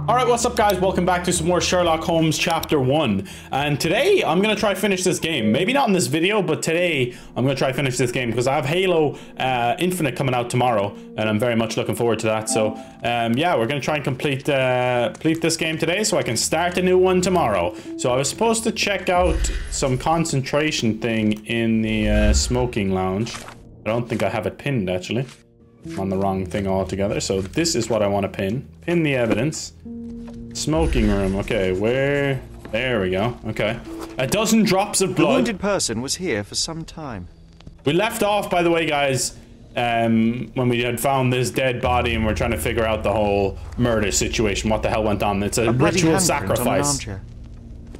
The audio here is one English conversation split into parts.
Alright, what's up guys? Welcome back to some more Sherlock Holmes Chapter 1. And today, I'm gonna try finish this game. Maybe not in this video, but today, I'm gonna try finish this game because I have Halo uh, Infinite coming out tomorrow, and I'm very much looking forward to that. So, um, yeah, we're gonna try and complete, uh, complete this game today so I can start a new one tomorrow. So I was supposed to check out some concentration thing in the uh, smoking lounge. I don't think I have it pinned, actually. I'm on the wrong thing altogether. So this is what I want to pin. Pin the evidence. Smoking room. Okay, where? There we go. Okay. A dozen drops of The blood. wounded person was here for some time. We left off, by the way, guys, um, when we had found this dead body and we're trying to figure out the whole murder situation. What the hell went on? It's a, A ritual handprint on an sacrifice.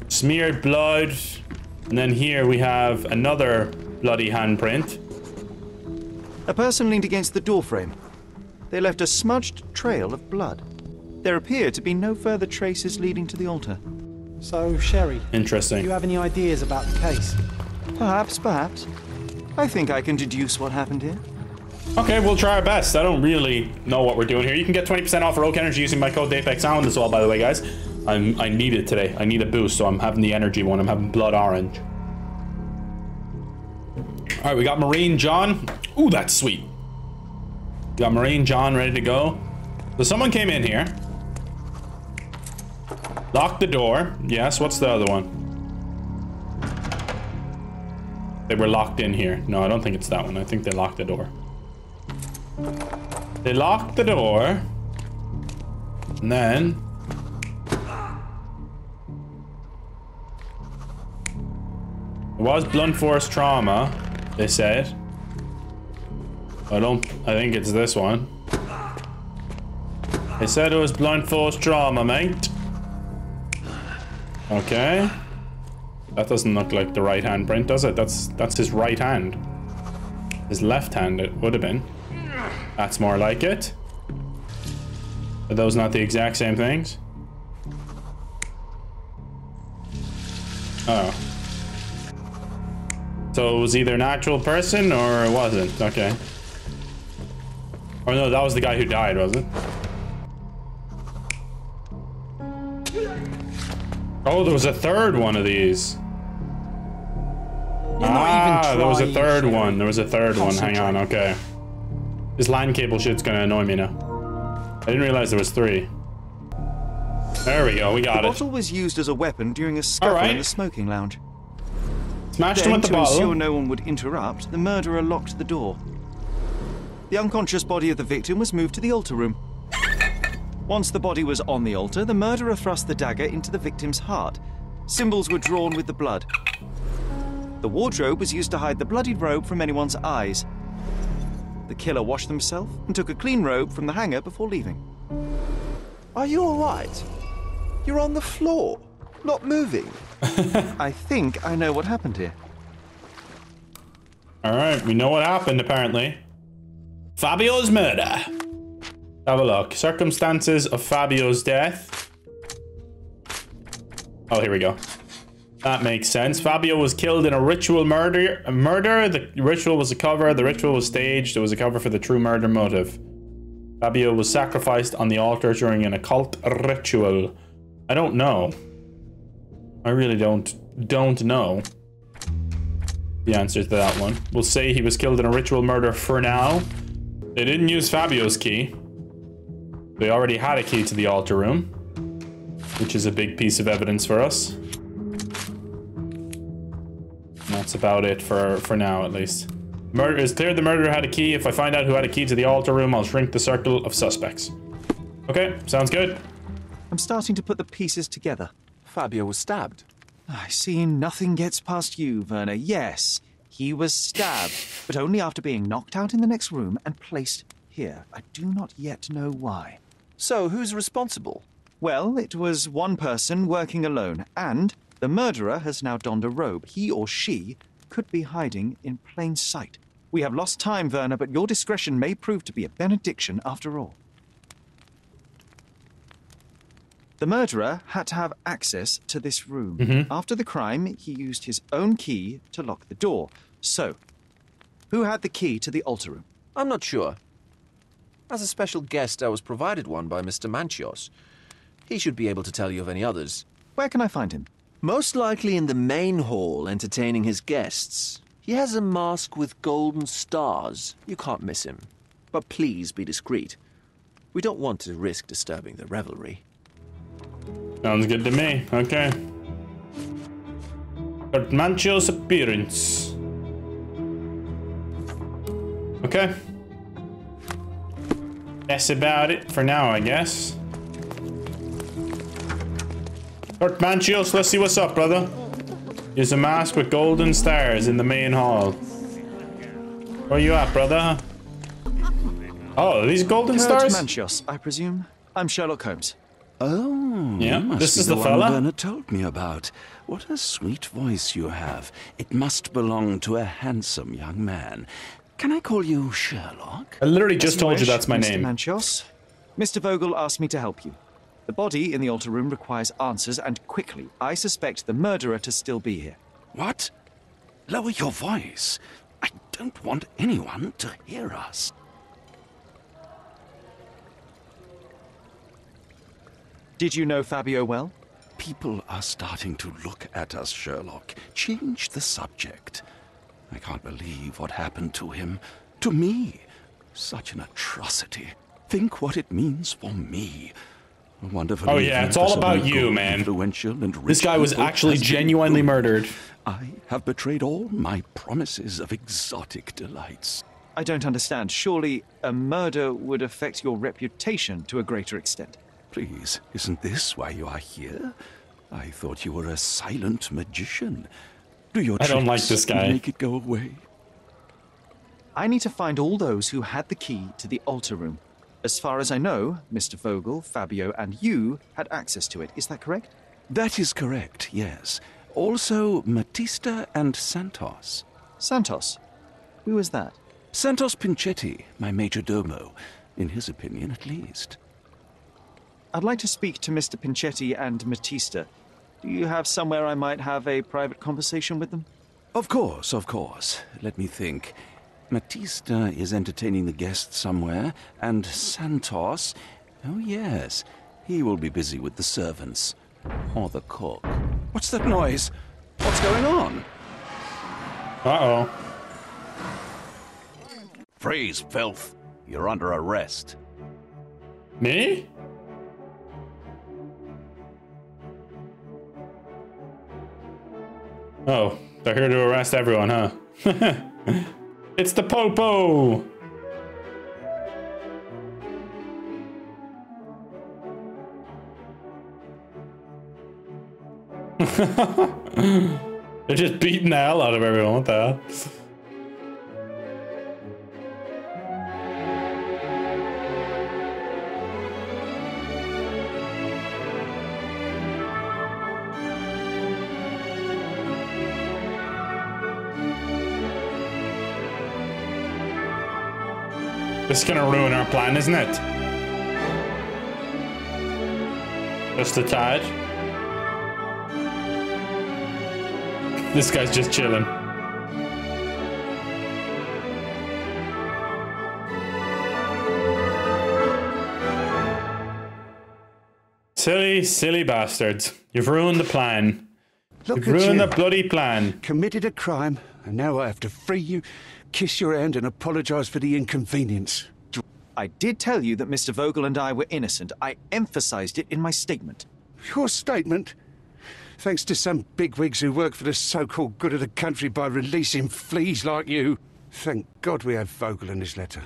Smeared blood. And then here we have another bloody handprint. A person leaned against the doorframe. They left a smudged trail of blood. There appear to be no further traces leading to the altar. So, Sherry, Interesting. do you have any ideas about the case? Perhaps, perhaps. I think I can deduce what happened here. Okay, we'll try our best. I don't really know what we're doing here. You can get 20% off Rogue Energy using my code THEAPEXHOUND as well, by the way, guys. I'm, I need it today. I need a boost, so I'm having the energy one. I'm having blood orange. All right, we got Marine John. Ooh, that's sweet. Got Marine John ready to go. So someone came in here. Locked the door. Yes, what's the other one? They were locked in here. No, I don't think it's that one. I think they locked the door. They locked the door. And then... It was blunt force trauma, they said. I don't... I think it's this one. They said it was blunt force trauma, mate. Okay. That doesn't look like the right hand print, does it? That's that's his right hand. His left hand, it would have been. That's more like it. Are those not the exact same things? Oh. So it was either an actual person or it wasn't. Okay. Or no, that was the guy who died, was it? Oh, there was a third one of these. You're ah, even there was a third one. There was a third one. Hang on, okay. This line cable shit's gonna annoy me now. I didn't realize there was three. There we go, we The got it. bottle was used as a weapon during a scuffle Alright. in the smoking lounge. Smashed him with the to ensure bottle. no one would interrupt, the murderer locked the door. The unconscious body of the victim was moved to the altar room. Once the body was on the altar, the murderer thrust the dagger into the victim's heart. Symbols were drawn with the blood. The wardrobe was used to hide the bloodied robe from anyone's eyes. The killer washed himself and took a clean robe from the hanger before leaving. Are you alright? You're on the floor, not moving. I think I know what happened here. Alright, we know what happened apparently. Fabio's murder. Have a look. Circumstances of Fabio's death. Oh, here we go. That makes sense. Fabio was killed in a ritual murder. A murder. The ritual was a cover. The ritual was staged. It was a cover for the true murder motive. Fabio was sacrificed on the altar during an occult ritual. I don't know. I really don't don't know the answer to that one. We'll say he was killed in a ritual murder for now. They didn't use Fabio's key. They already had a key to the altar room, which is a big piece of evidence for us. That's about it for, for now, at least. Murder is clear the murderer had a key. If I find out who had a key to the altar room, I'll shrink the circle of suspects. Okay, sounds good. I'm starting to put the pieces together. Fabio was stabbed. I see nothing gets past you, Werner. Yes, he was stabbed, but only after being knocked out in the next room and placed here. I do not yet know why. So, who's responsible? Well, it was one person working alone, and the murderer has now donned a robe. He or she could be hiding in plain sight. We have lost time, Werner, but your discretion may prove to be a benediction after all. The murderer had to have access to this room. Mm-hmm. After the crime, he used his own key to lock the door. So, who had the key to the altar room? I'm not sure. As a special guest, I was provided one by Mr. Manchios. He should be able to tell you of any others. Where can I find him? Most likely in the main hall, entertaining his guests. He has a mask with golden stars. You can't miss him. But please be discreet. We don't want to risk disturbing the revelry. Sounds good to me. Okay. Manchio's appearance. Okay. That's about it for now, I guess. Lord Manchios, let's see what's up, brother. There's a mask with golden stars in the main hall. Where you at, brother? Oh, these golden stars? Manchios, I presume. I'm Sherlock Holmes. Oh, Yeah, this is the one fella? Werner told me about. What a sweet voice you have. It must belong to a handsome young man. Can I call you Sherlock? I literally just told you that's my Mr. name. Manchios. Mr. Vogel asked me to help you. The body in the altar room requires answers, and quickly. I suspect the murderer to still be here. What? Lower your voice. I don't want anyone to hear us. Did you know Fabio well? People are starting to look at us, Sherlock. Change the subject. I can't believe what happened to him. To me. Such an atrocity. Think what it means for me. A wonderful Oh, yeah, it's all about you, man. Influential and rich This guy was actually genuinely ruined. murdered. I have betrayed all my promises of exotic delights. I don't understand. Surely a murder would affect your reputation to a greater extent. Please, isn't this why you are here? I thought you were a silent magician. Do your I don't like tricks this guy. Make it go away. I need to find all those who had the key to the altar room. As far as I know, Mr. Vogel, Fabio, and you had access to it. Is that correct? That is correct, yes. Also, Matista and Santos. Santos. Who is that? Santos Pinchetti, my major domo, in his opinion at least. I'd like to speak to Mr. Pinchetti and Matista. Do you have somewhere I might have a private conversation with them? Of course, of course. Let me think. Matista is entertaining the guests somewhere, and Santos. Oh, yes. He will be busy with the servants. Or the cook. What's that noise? What's going on? Uh-oh. Freeze, filth. You're under arrest. Me? Oh, they're here to arrest everyone, huh? it's the Popo! They're just beating the hell out of everyone. What the hell? This is gonna ruin our plan, isn't it? Just a tad. This guy's just chilling. Silly, silly bastards. You've ruined the plan. Look You've ruined you. the bloody plan. Committed a crime, and now I have to free you, kiss your hand, and apologise for the inconvenience. I did tell you that Mr. Vogel and I were innocent. I emphasized it in my statement. Your statement? Thanks to some bigwigs who work for the so-called good of the country by releasing fleas like you. Thank God we have Vogel in this letter.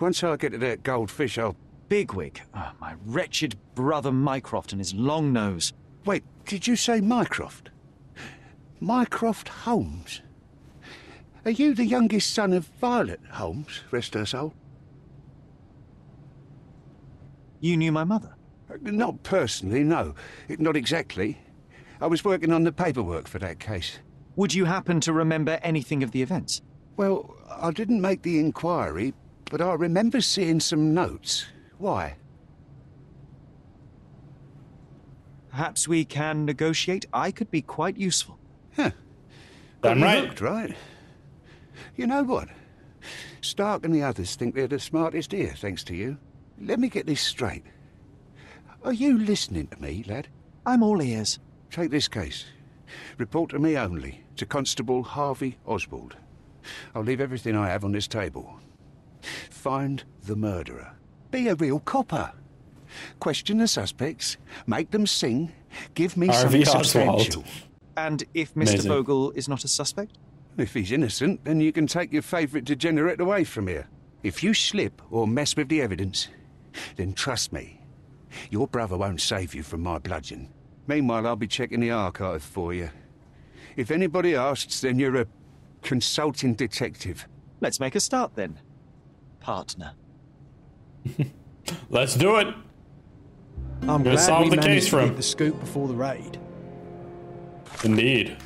Once I get to that goldfish, I'll... Bigwig. Ah, my wretched brother Mycroft and his long nose. Wait, did you say Mycroft? Mycroft Holmes? Are you the youngest son of Violet Holmes, rest her soul? You knew my mother. Uh, not personally, no. Not exactly. I was working on the paperwork for that case. Would you happen to remember anything of the events? Well, I didn't make the inquiry, but I remember seeing some notes. Why? Perhaps we can negotiate. I could be quite useful. Huh. Damn right. hooked, right? You know what? Stark and the others think they're the smartest here, thanks to you. Let me get this straight. Are you listening to me, lad? I'm all ears. Take this case. Report to me only, to Constable Harvey Oswald. I'll leave everything I have on this table. Find the murderer. Be a real copper. Question the suspects, make them sing, give me Harvey something Oswald. And if Mr. Amazing. Vogel is not a suspect? If he's innocent, then you can take your favourite degenerate away from here. If you slip or mess with the evidence, then trust me, your brother won't save you from my bludgeon. Meanwhile, I'll be checking the archive for you. If anybody asks, then you're a consulting detective. Let's make a start then. Partner. Let's do it. I'm Gonna glad solve we the managed case to for him. get the scoop before the raid. Indeed.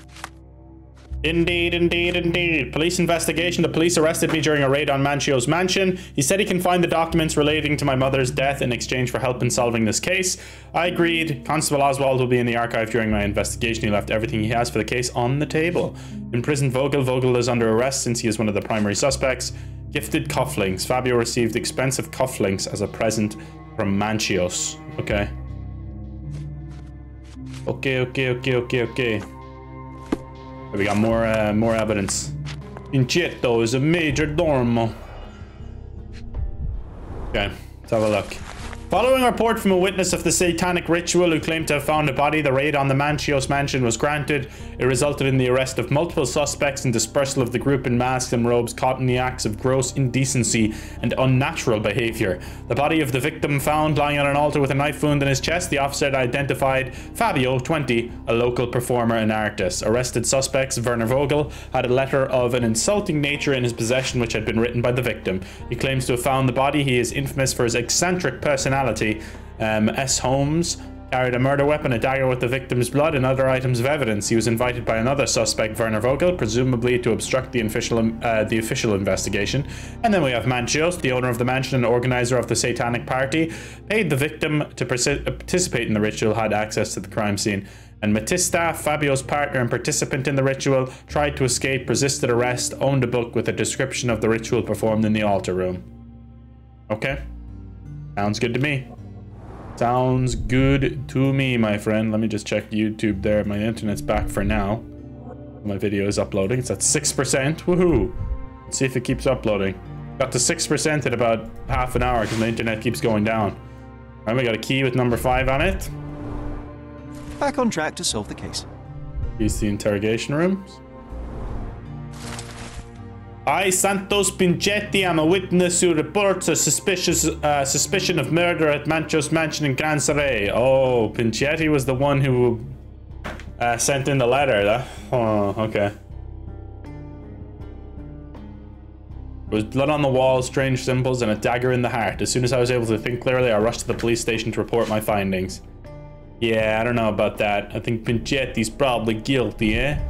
Indeed, indeed, indeed. Police investigation. The police arrested me during a raid on Manchio's mansion. He said he can find the documents relating to my mother's death in exchange for help in solving this case. I agreed. Constable Oswald will be in the archive during my investigation. He left everything he has for the case on the table. Imprisoned Vogel. Vogel is under arrest since he is one of the primary suspects. Gifted cufflinks. Fabio received expensive cufflinks as a present from Manchios. Okay. Okay, okay, okay, okay, okay. We got more uh, more evidence. Pinchetti is a major domo. Okay, let's have a look. Following a report from a witness of the satanic ritual who claimed to have found a body, the raid on the Manchios mansion was granted. It resulted in the arrest of multiple suspects and dispersal of the group in masks and robes caught in the acts of gross indecency and unnatural behavior. The body of the victim found lying on an altar with a knife wound in his chest. The officer identified Fabio, 20, a local performer and artist. Arrested suspects Werner Vogel had a letter of an insulting nature in his possession which had been written by the victim. He claims to have found the body. He is infamous for his eccentric personality. Um, S. Holmes carried a murder weapon, a dagger with the victim's blood, and other items of evidence. He was invited by another suspect, Werner Vogel, presumably to obstruct the official uh, the official investigation. And then we have Manchios, the owner of the mansion and organizer of the Satanic Party, paid the victim to participate in the ritual, had access to the crime scene. And Matista, Fabio's partner and participant in the ritual, tried to escape, resisted arrest, owned a book with a description of the ritual performed in the altar room. Okay. Sounds good to me. Sounds good to me, my friend. Let me just check YouTube there. My internet's back for now. My video is uploading. It's at 6%. Woohoo! Let's see if it keeps uploading. Got to 6% in about half an hour because my internet keeps going down. Alright, we got a key with number 5 on it. Back on track to solve the case. Use the interrogation rooms. I, Santos Pinchetti, am a witness who reports a suspicious uh, suspicion of murder at Manchios Mansion in Gran Saray. Oh, Pinchetti was the one who uh, sent in the letter. That, oh, okay. There was blood on the wall, strange symbols, and a dagger in the heart. As soon as I was able to think clearly, I rushed to the police station to report my findings. Yeah, I don't know about that. I think Pinchetti's probably guilty, eh?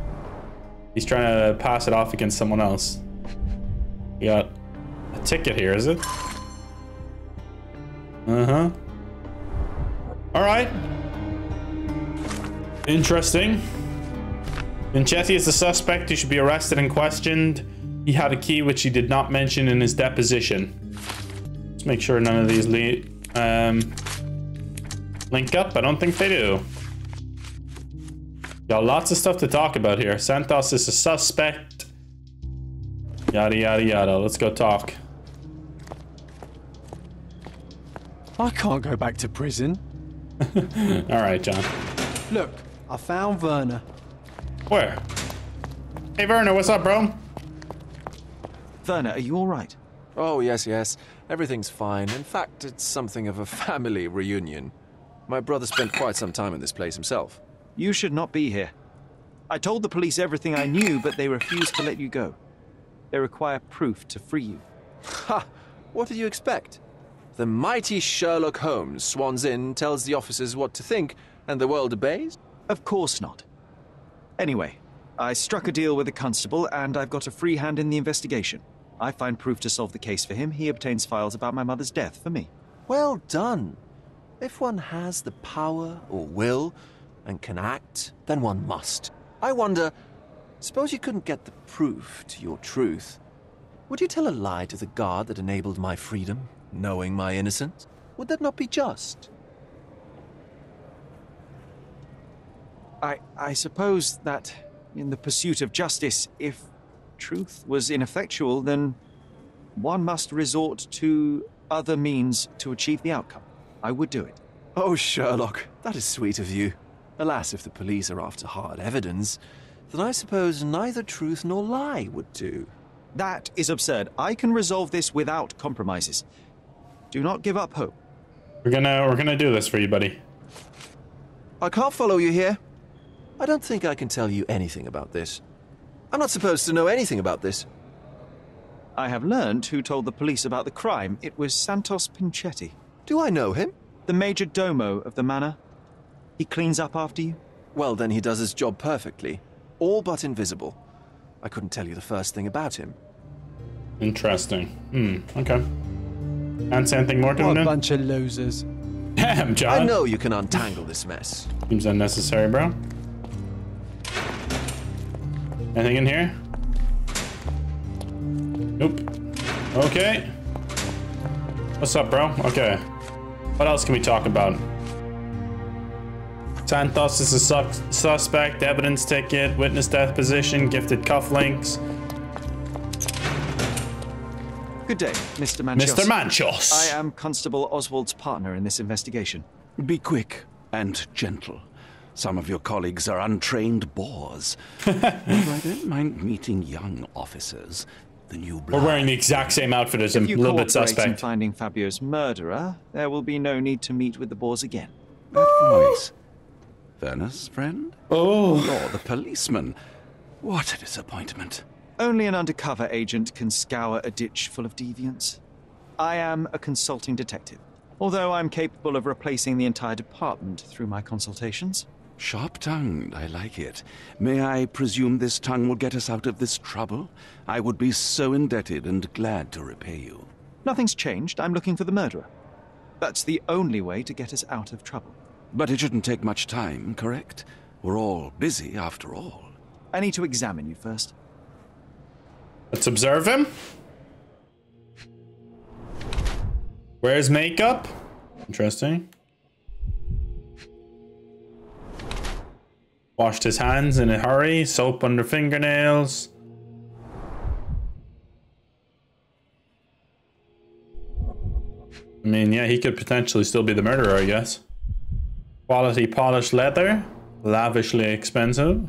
He's trying to pass it off against someone else. We got a ticket here, is it? Uh-huh. Alright. Interesting. Pinchetti is the suspect. He should be arrested and questioned. He had a key which he did not mention in his deposition. Let's make sure none of these um, link up. I don't think they do. Got lots of stuff to talk about here. Santos is a suspect. Yada yada yada. Let's go talk. I can't go back to prison. All right, John. Look, I found Werner. Where? Hey Werner, what's up, bro? Werner, are you all right? Oh, yes, yes. Everything's fine. In fact, it's something of a family reunion. My brother spent quite some time in this place himself. You should not be here. I told the police everything I knew, but they refused to let you go. They require proof to free you. Ha! What did you expect? The mighty Sherlock Holmes swans in, tells the officers what to think, and the world obeys? Of course not. Anyway, I struck a deal with the constable, and I've got a free hand in the investigation. I find proof to solve the case for him. He obtains files about my mother's death for me. Well done. If one has the power or will and can act, then one must. I wonder, suppose you couldn't get the proof to your truth. Would you tell a lie to the guard that enabled my freedom, knowing my innocence? Would that not be just? I, I suppose that in the pursuit of justice, if truth was ineffectual, then one must resort to other means to achieve the outcome. I would do it. Oh, Sherlock, that is sweet of you. Alas, if the police are after hard evidence, then I suppose neither truth nor lie would do. That is absurd. I can resolve this without compromises. Do not give up hope. We're gonna we're gonna do this for you, buddy. I can't follow you here. I don't think I can tell you anything about this. I'm not supposed to know anything about this. I have learned who told the police about the crime. It was Santos Pinchetti, Do I know him? the major domo of the manor. He cleans up after you. Well, then he does his job perfectly. All but invisible. I couldn't tell you the first thing about him. Interesting. Hmm. Okay. Can't say anything more to What him a bunch of losers. Damn, John. I know you can untangle this mess. Seems unnecessary, bro. Anything in here? Nope. Okay. What's up, bro? Okay. What else can we talk about? Santos is a sus- suspect, evidence ticket, witness death position, gifted cufflinks. Good day, Mr. Manchios. Mr. Manchios. I am Constable Oswald's partner in this investigation. Be quick and gentle. Some of your colleagues are untrained bores. I don't mind meeting young officers. The new blood. We're wearing the exact same outfit as him. If A you little bit cooperate in suspect. finding Fabio's murderer, there will be no need to meet with the bores again. That voice. Werner's friend? Oh. Or the policeman? What a disappointment. Only an undercover agent can scour a ditch full of deviants. I am a consulting detective, although I'm capable of replacing the entire department through my consultations. Sharp tongued, I like it. May I presume this tongue will get us out of this trouble? I would be so indebted and glad to repay you. Nothing's changed. I'm looking for the murderer. That's the only way to get us out of trouble. But it shouldn't take much time, correct? We're all busy after all. I need to examine you first. Let's observe him. Where's makeup? Interesting. Washed his hands in a hurry, soap under fingernails. I mean, yeah, he could potentially still be the murderer, I guess. Quality polished leather, lavishly expensive.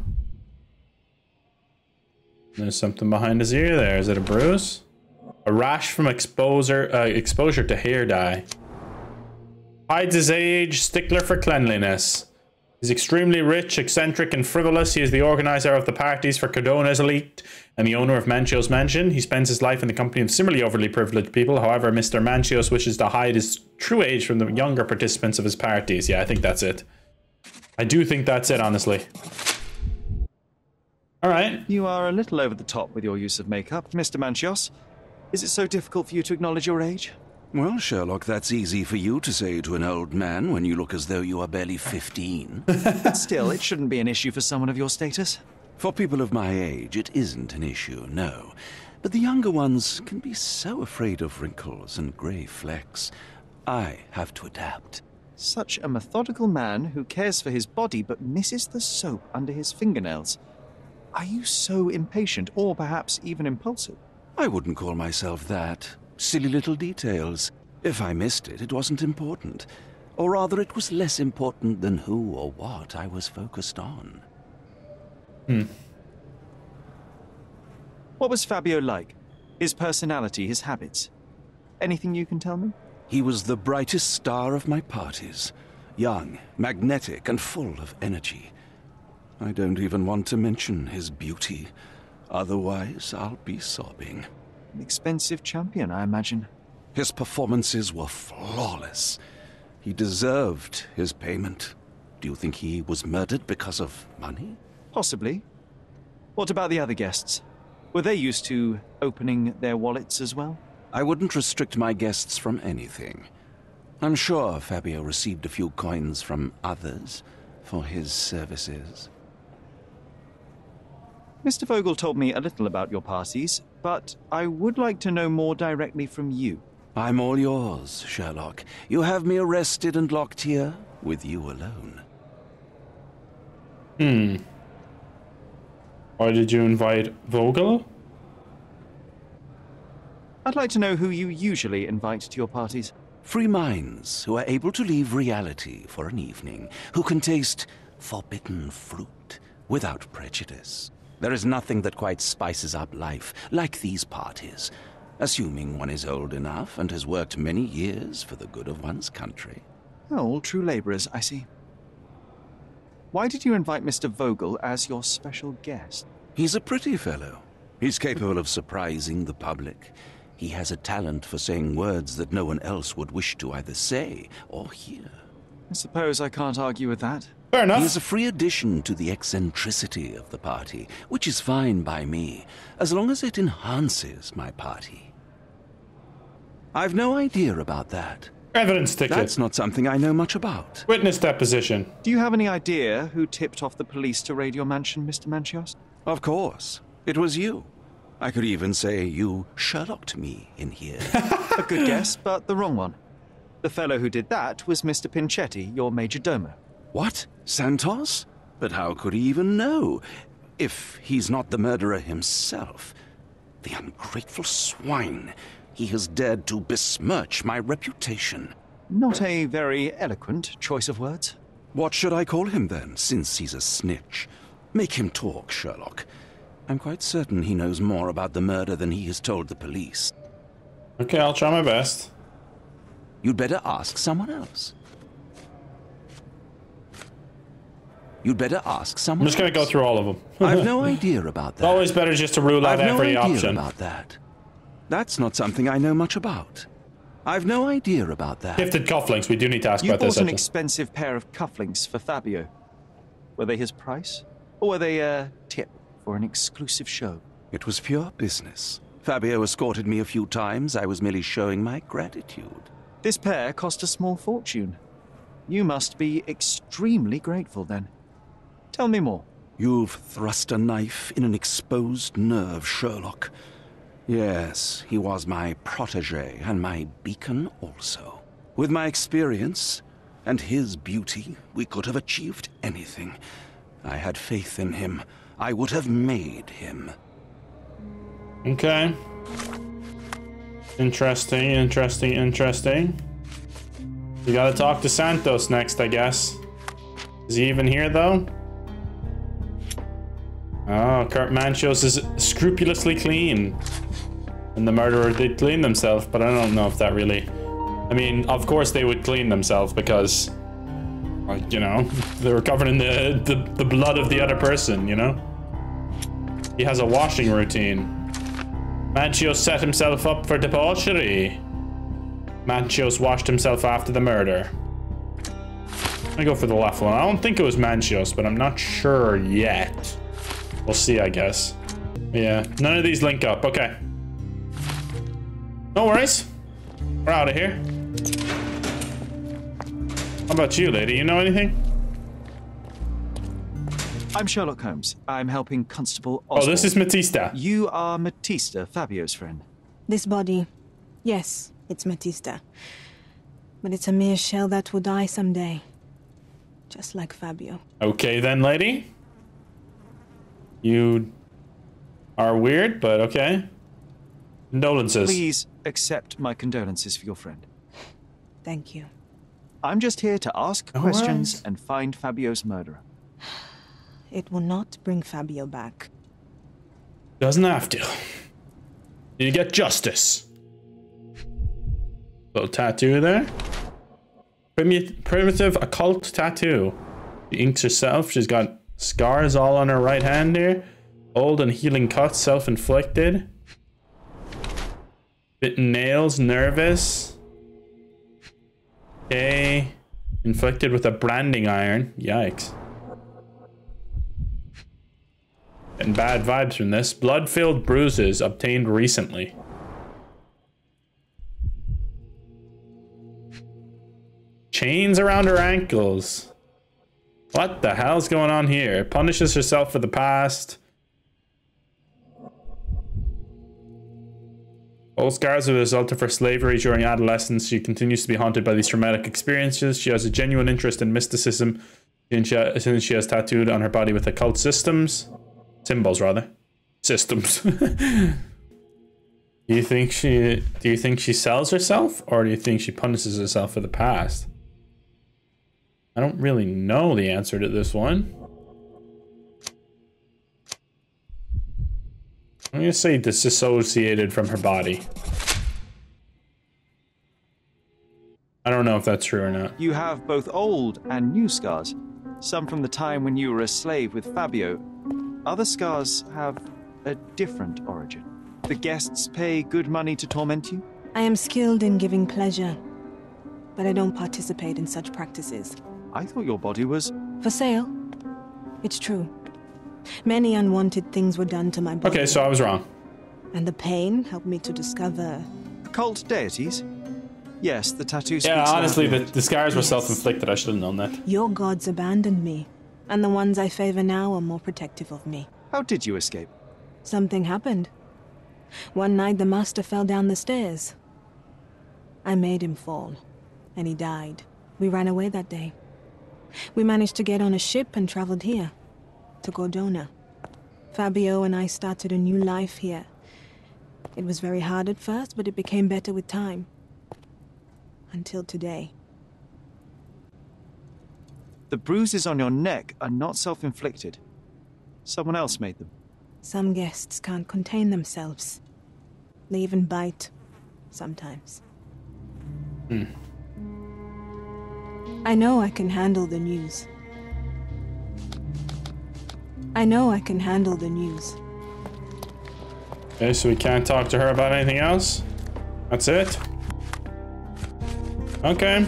There's something behind his ear there. Is it a bruise? A rash from exposure uh, exposure to hair dye. Hides his age, stickler for cleanliness. He's extremely rich, eccentric, and frivolous. He is the organizer of the parties for Cordona's elite and the owner of Manchios Mansion. He spends his life in the company of similarly overly privileged people. However, Mr. Manchios wishes to hide his true age from the younger participants of his parties. Yeah, I think that's it. I do think that's it, honestly. All right. You are a little over the top with your use of makeup, Mr. Manchios. Is it so difficult for you to acknowledge your age? Well, Sherlock, that's easy for you to say to an old man when you look as though you are barely 15. Still, it shouldn't be an issue for someone of your status. For people of my age, it isn't an issue, no. But the younger ones can be so afraid of wrinkles and grey flecks. I have to adapt. Such a methodical man who cares for his body but misses the soap under his fingernails. Are you so impatient, or perhaps even impulsive? I wouldn't call myself that. Silly little details. If I missed it, it wasn't important. Or rather, it was less important than who or what I was focused on. Hmm. What was Fabio like? His personality, his habits? Anything you can tell me? He was the brightest star of my parties. Young, magnetic, and full of energy. I don't even want to mention his beauty. Otherwise, I'll be sobbing. An expensive champion, I imagine. His performances were flawless. He deserved his payment. Do you think he was murdered because of money? Possibly. What about the other guests? Were they used to opening their wallets as well? I wouldn't restrict my guests from anything. I'm sure Fabio received a few coins from others for his services. Mr. Vogel told me a little about your parties, but I would like to know more directly from you. I'm all yours, Sherlock. You have me arrested and locked here with you alone. Hmm. Why did you invite Vogel? I'd like to know who you usually invite to your parties. Free minds who are able to leave reality for an evening, who can taste forbidden fruit without prejudice. There is nothing that quite spices up life like these parties, assuming one is old enough and has worked many years for the good of one's country. Oh, all true labourers, I see. Why did you invite Mr. Vogel as your special guest? He's a pretty fellow. He's capable of surprising the public. He has a talent for saying words that no one else would wish to either say or hear. I suppose I can't argue with that. Fair enough. He is a free addition to the eccentricity of the party, which is fine by me, as long as it enhances my party. I've no idea about that. Evidence ticket. That's not something I know much about. Witness deposition. Do you have any idea who tipped off the police to raid your mansion, Mr. Manchios? Of course. It was you. I could even say you Sherlocked me in here. A good guess, but the wrong one. The fellow who did that was Mr. Pinchetti, your major domo. What? Santos? But how could he even know? If he's not the murderer himself. The ungrateful swine. He has dared to besmirch my reputation. Not a very eloquent choice of words. What should I call him then, since he's a snitch? Make him talk, Sherlock. I'm quite certain he knows more about the murder than he has told the police. Okay, I'll try my best. You'd better ask someone else. You'd better ask someone. I'm just gonna go through all of them. I've no idea about that. It's always better just to rule out I've no every idea option. about that. That's not something I know much about. I've no idea about that. Gifted cufflinks. We do need to ask You about bought this. an actually. expensive pair of cufflinks for Fabio. Were they his price? Or were they a tip for an exclusive show? It was pure business. Fabio escorted me a few times. I was merely showing my gratitude. This pair cost a small fortune. You must be extremely grateful then. Tell me more. You've thrust a knife in an exposed nerve, Sherlock. Yes, he was my protege and my beacon also. With my experience and his beauty, we could have achieved anything. I had faith in him. I would have made him. Okay. Interesting, interesting, interesting. We gotta talk to Santos next, I guess. Is he even here, though? Ah, oh, Kurt Manchios is scrupulously clean. And the murderer did clean themselves, but I don't know if that really... I mean, of course they would clean themselves because... Like, you know, they were covered in the, the, the blood of the other person, you know? He has a washing routine. Manchios set himself up for debauchery. Manchios washed himself after the murder. I go for the left one. I don't think it was Manchios, but I'm not sure yet. We'll see, I guess. Yeah, none of these link up. Okay. No worries. We're out of here. How about you, lady? You know anything? I'm Sherlock Holmes. I'm helping Constable Oh, Oswald. this is Matista. You are Matista, Fabio's friend. This body, yes, it's Matista. But it's a mere shell that will die someday. Just like Fabio. Okay then, lady. You are weird, but okay. Condolences. Please accept my condolences for your friend. Thank you. I'm just here to ask All questions right. and find Fabio's murderer. It will not bring Fabio back. Doesn't have to. You get justice. Little tattoo there. Primi- primitive occult tattoo. She inks herself. She's got scars all on her right hand here. Old and healing cuts, self-inflicted. Bitten nails, nervous. Okay. Inflicted with a branding iron. Yikes. And bad vibes from this. Blood-filled bruises obtained recently. Chains around her ankles. What the hell's going on here? It Punishes herself for the past. Old scars are the result of her slavery during adolescence. She continues to be haunted by these traumatic experiences. She has a genuine interest in mysticism. Since she has tattooed on her body with occult systems, symbols rather, systems. do you think she? Do you think she sells herself, or do you think she punishes herself for the past? I don't really know the answer to this one. I'm gonna say disassociated from her body. I don't know if that's true or not. You have both old and new scars. Some from the time when you were a slave with Fabio. Other scars have a different origin. The guests pay good money to torment you? I am skilled in giving pleasure, but I don't participate in such practices. I thought your body was. For sale? It's true. Many unwanted things were done to my body. Okay, so I was wrong. And the pain helped me to discover. Cult deities? Yes, the tattoos... Yeah, honestly, the, the scars were Yes. self-inflicted. I should have known that. Your gods abandoned me, and the ones I favor now are more protective of me. How did you escape? Something happened. One night the master fell down the stairs. I made him fall, and he died. We ran away that day. We managed to get on a ship and traveled here, to Cordona. Fabio and I started a new life here. It was very hard at first, but it became better with time. Until today. The bruises on your neck are not self inflicted. Someone else made them. Some guests can't contain themselves. They even bite, sometimes. Hmm. I know I can handle the news. I know I can handle the news. Okay, so we can't talk to her about anything else. That's it. Okay.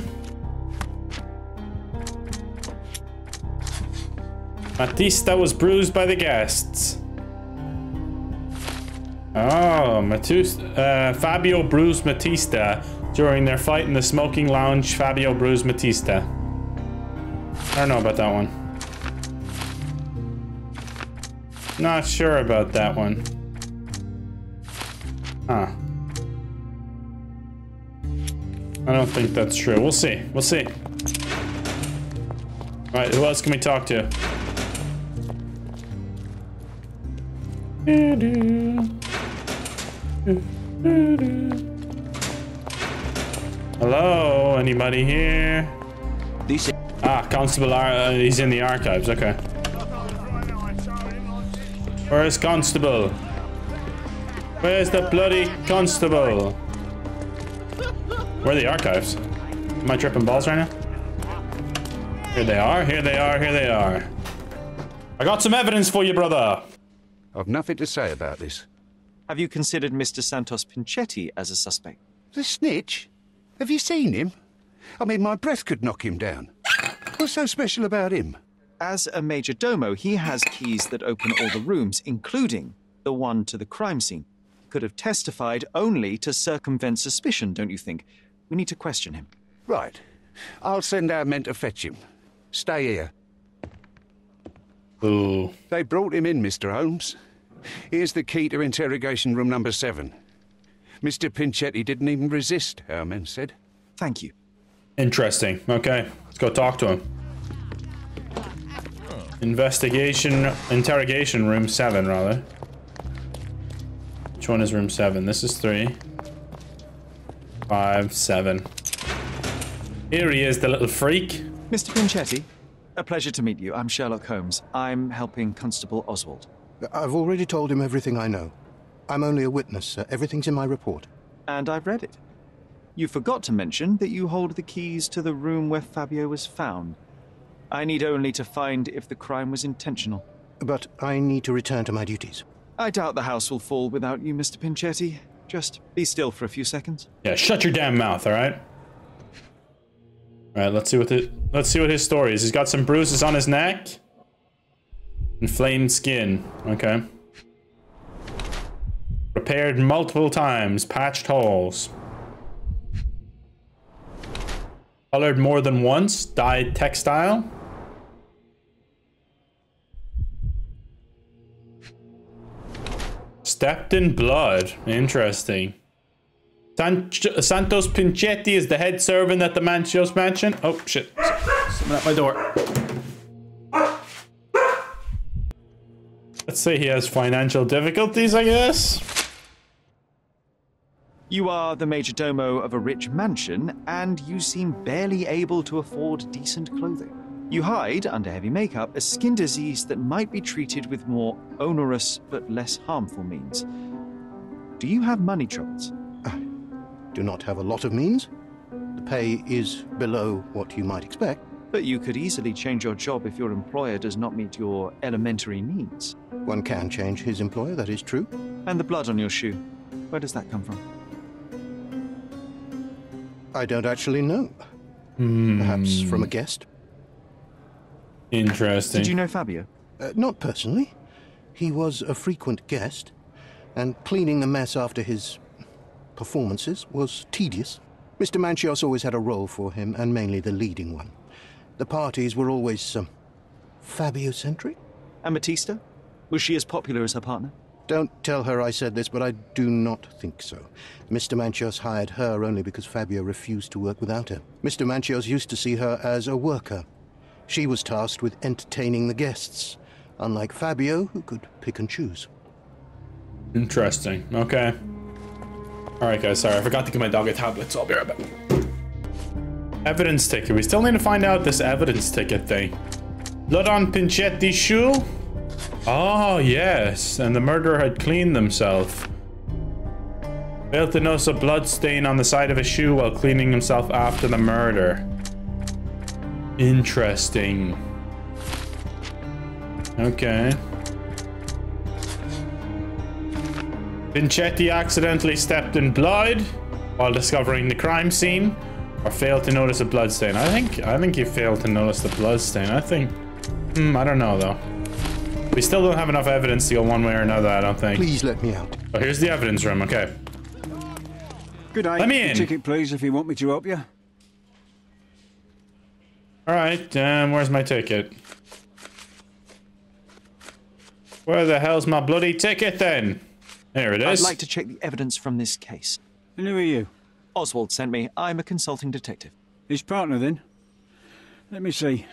Matista was bruised by the guests. Oh, Matus uh, Fabio bruised Matista during their fight in the smoking lounge. Fabio bruised Matista. I don't know about that one. Not sure about that one. Huh. I don't think that's true. We'll see. We'll see. Alright, who else can we talk to? Hello? Anybody here? This Ah, Constable, Ar uh, he's in the archives. Okay. Where's Constable? Where's the bloody Constable? Where are the archives? Am I tripping balls right now? Here they are, here they are, here they are. I got some evidence for you, brother. I've nothing to say about this. Have you considered Mr. Santos Pinchetti as a suspect? The snitch? Have you seen him? I mean, my breath could knock him down. What's so special about him? As a major domo, he has keys that open all the rooms, including the one to the crime scene. Could have testified only to circumvent suspicion, don't you think? We need to question him. Right. I'll send our men to fetch him. Stay here. Ooh. They brought him in, Mr. Holmes. Here's the key to interrogation room number seven. Mr. Pinchetti didn't even resist, our men said. Thank you. Interesting. Okay, let's go talk to him. Investigation, interrogation room seven, rather. Which one is room seven? This is three. Five, seven. Here he is, the little freak. Mr. Pinchetti, a pleasure to meet you. I'm Sherlock Holmes. I'm helping Constable Oswald. I've already told him everything I know. I'm only a witness, sir. Everything's in my report. And I've read it. You forgot to mention that you hold the keys to the room where Fabio was found. I need only to find if the crime was intentional. But I need to return to my duties. I doubt the house will fall without you, Mr. Pinchetti. Just be still for a few seconds. Yeah, shut your damn mouth, all right? All right, let's see what the let's see what his story is. He's got some bruises on his neck, inflamed skin. Okay. Repaired multiple times, patched holes. Colored more than once, dyed textile. Stepped in blood. Interesting. San Santos Pinchetti is the head servant at the Mancio's mansion. Oh, shit. Someone at my door. Let's say he has financial difficulties, I guess. You are the major domo of a rich mansion, and you seem barely able to afford decent clothing. You hide under heavy makeup a skin disease that might be treated with more onerous but less harmful means. Do you have money troubles? Do not have a lot of means. The pay is below what you might expect. But you could easily change your job if your employer does not meet your elementary needs. One can change his employer, that is true. And the blood on your shoe, where does that come from? I don't actually know. Perhaps from a guest? Interesting. Did you know Fabio? Uh, not personally. He was a frequent guest, and cleaning the mess after his performances was tedious. Mr. Manchios always had a role for him, and mainly the leading one. The parties were always um, Fabio-centric. And Batista? Was she as popular as her partner? Don't tell her I said this, but I do not think so. Mr. Manchios hired her only because Fabio refused to work without her. Mr. Manchios used to see her as a worker. She was tasked with entertaining the guests, unlike Fabio, who could pick and choose. Interesting. Okay. Alright, guys, sorry. I forgot to give my dog a tablet, so I'll be right back. Evidence ticket. We still need to find out this evidence ticket thing. Blood on Pinchetti's shoe? Oh, yes. And the murderer had cleaned himself. Failed to notice a blood stain on the side of his shoe while cleaning himself after the murder. Interesting. Okay. Pinchetti accidentally stepped in blood while discovering the crime scene, or failed to notice a blood stain. I think I think he failed to notice the blood stain. I think, hmm, I don't know though. We still don't have enough evidence to go one way or another. I don't think. Please let me out. Oh, here's the evidence room. Okay. Good day. Let me in. Ticket, please, if you want me to help you. All right. Um, where's my ticket? Where the hell's my bloody ticket then? There it is. I'd like to check the evidence from this case. And who are you? Oswald sent me. I'm a consulting detective. His partner, then? Let me see.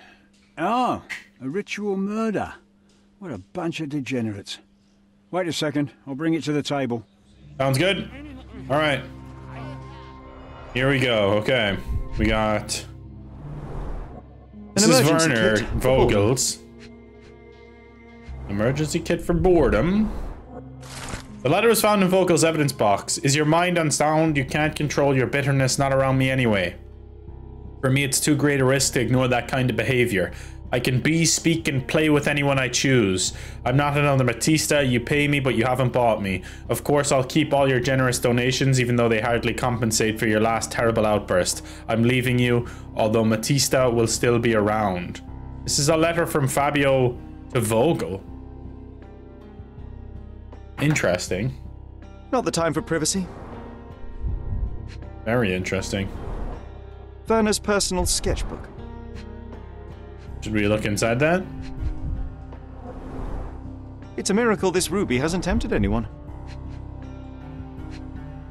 Ah, a ritual murder. What a bunch of degenerates. Wait a second. I'll bring it to the table. Sounds good. All right. Here we go. Okay. We got. This is Werner kit. Vogels. Emergency kit for boredom. The letter was found in Vogel's evidence box. Is your mind unsound? You can't control your bitterness, not around me anyway. For me, it's too great a risk to ignore that kind of behavior. I can be, speak, and play with anyone I choose. I'm not another Batista. You pay me, but you haven't bought me. Of course, I'll keep all your generous donations, even though they hardly compensate for your last terrible outburst. I'm leaving you, although Matista will still be around. This is a letter from Fabio to Vogel. Interesting. Not the time for privacy. Very interesting. Werner's personal sketchbook. Should we look inside that? It's a miracle this ruby hasn't tempted anyone.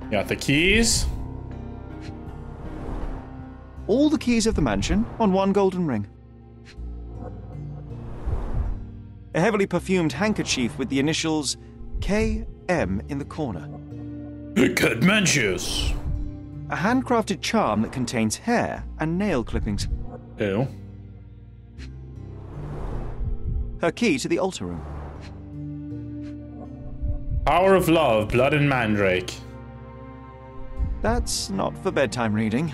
Got the keys. All the keys of the mansion on one golden ring. A heavily perfumed handkerchief with the initials KM in the corner. Good mentions. A handcrafted charm that contains hair and nail clippings. Ew. Her key to the altar room. Power of Love, Blood and Mandrake. That's not for bedtime reading.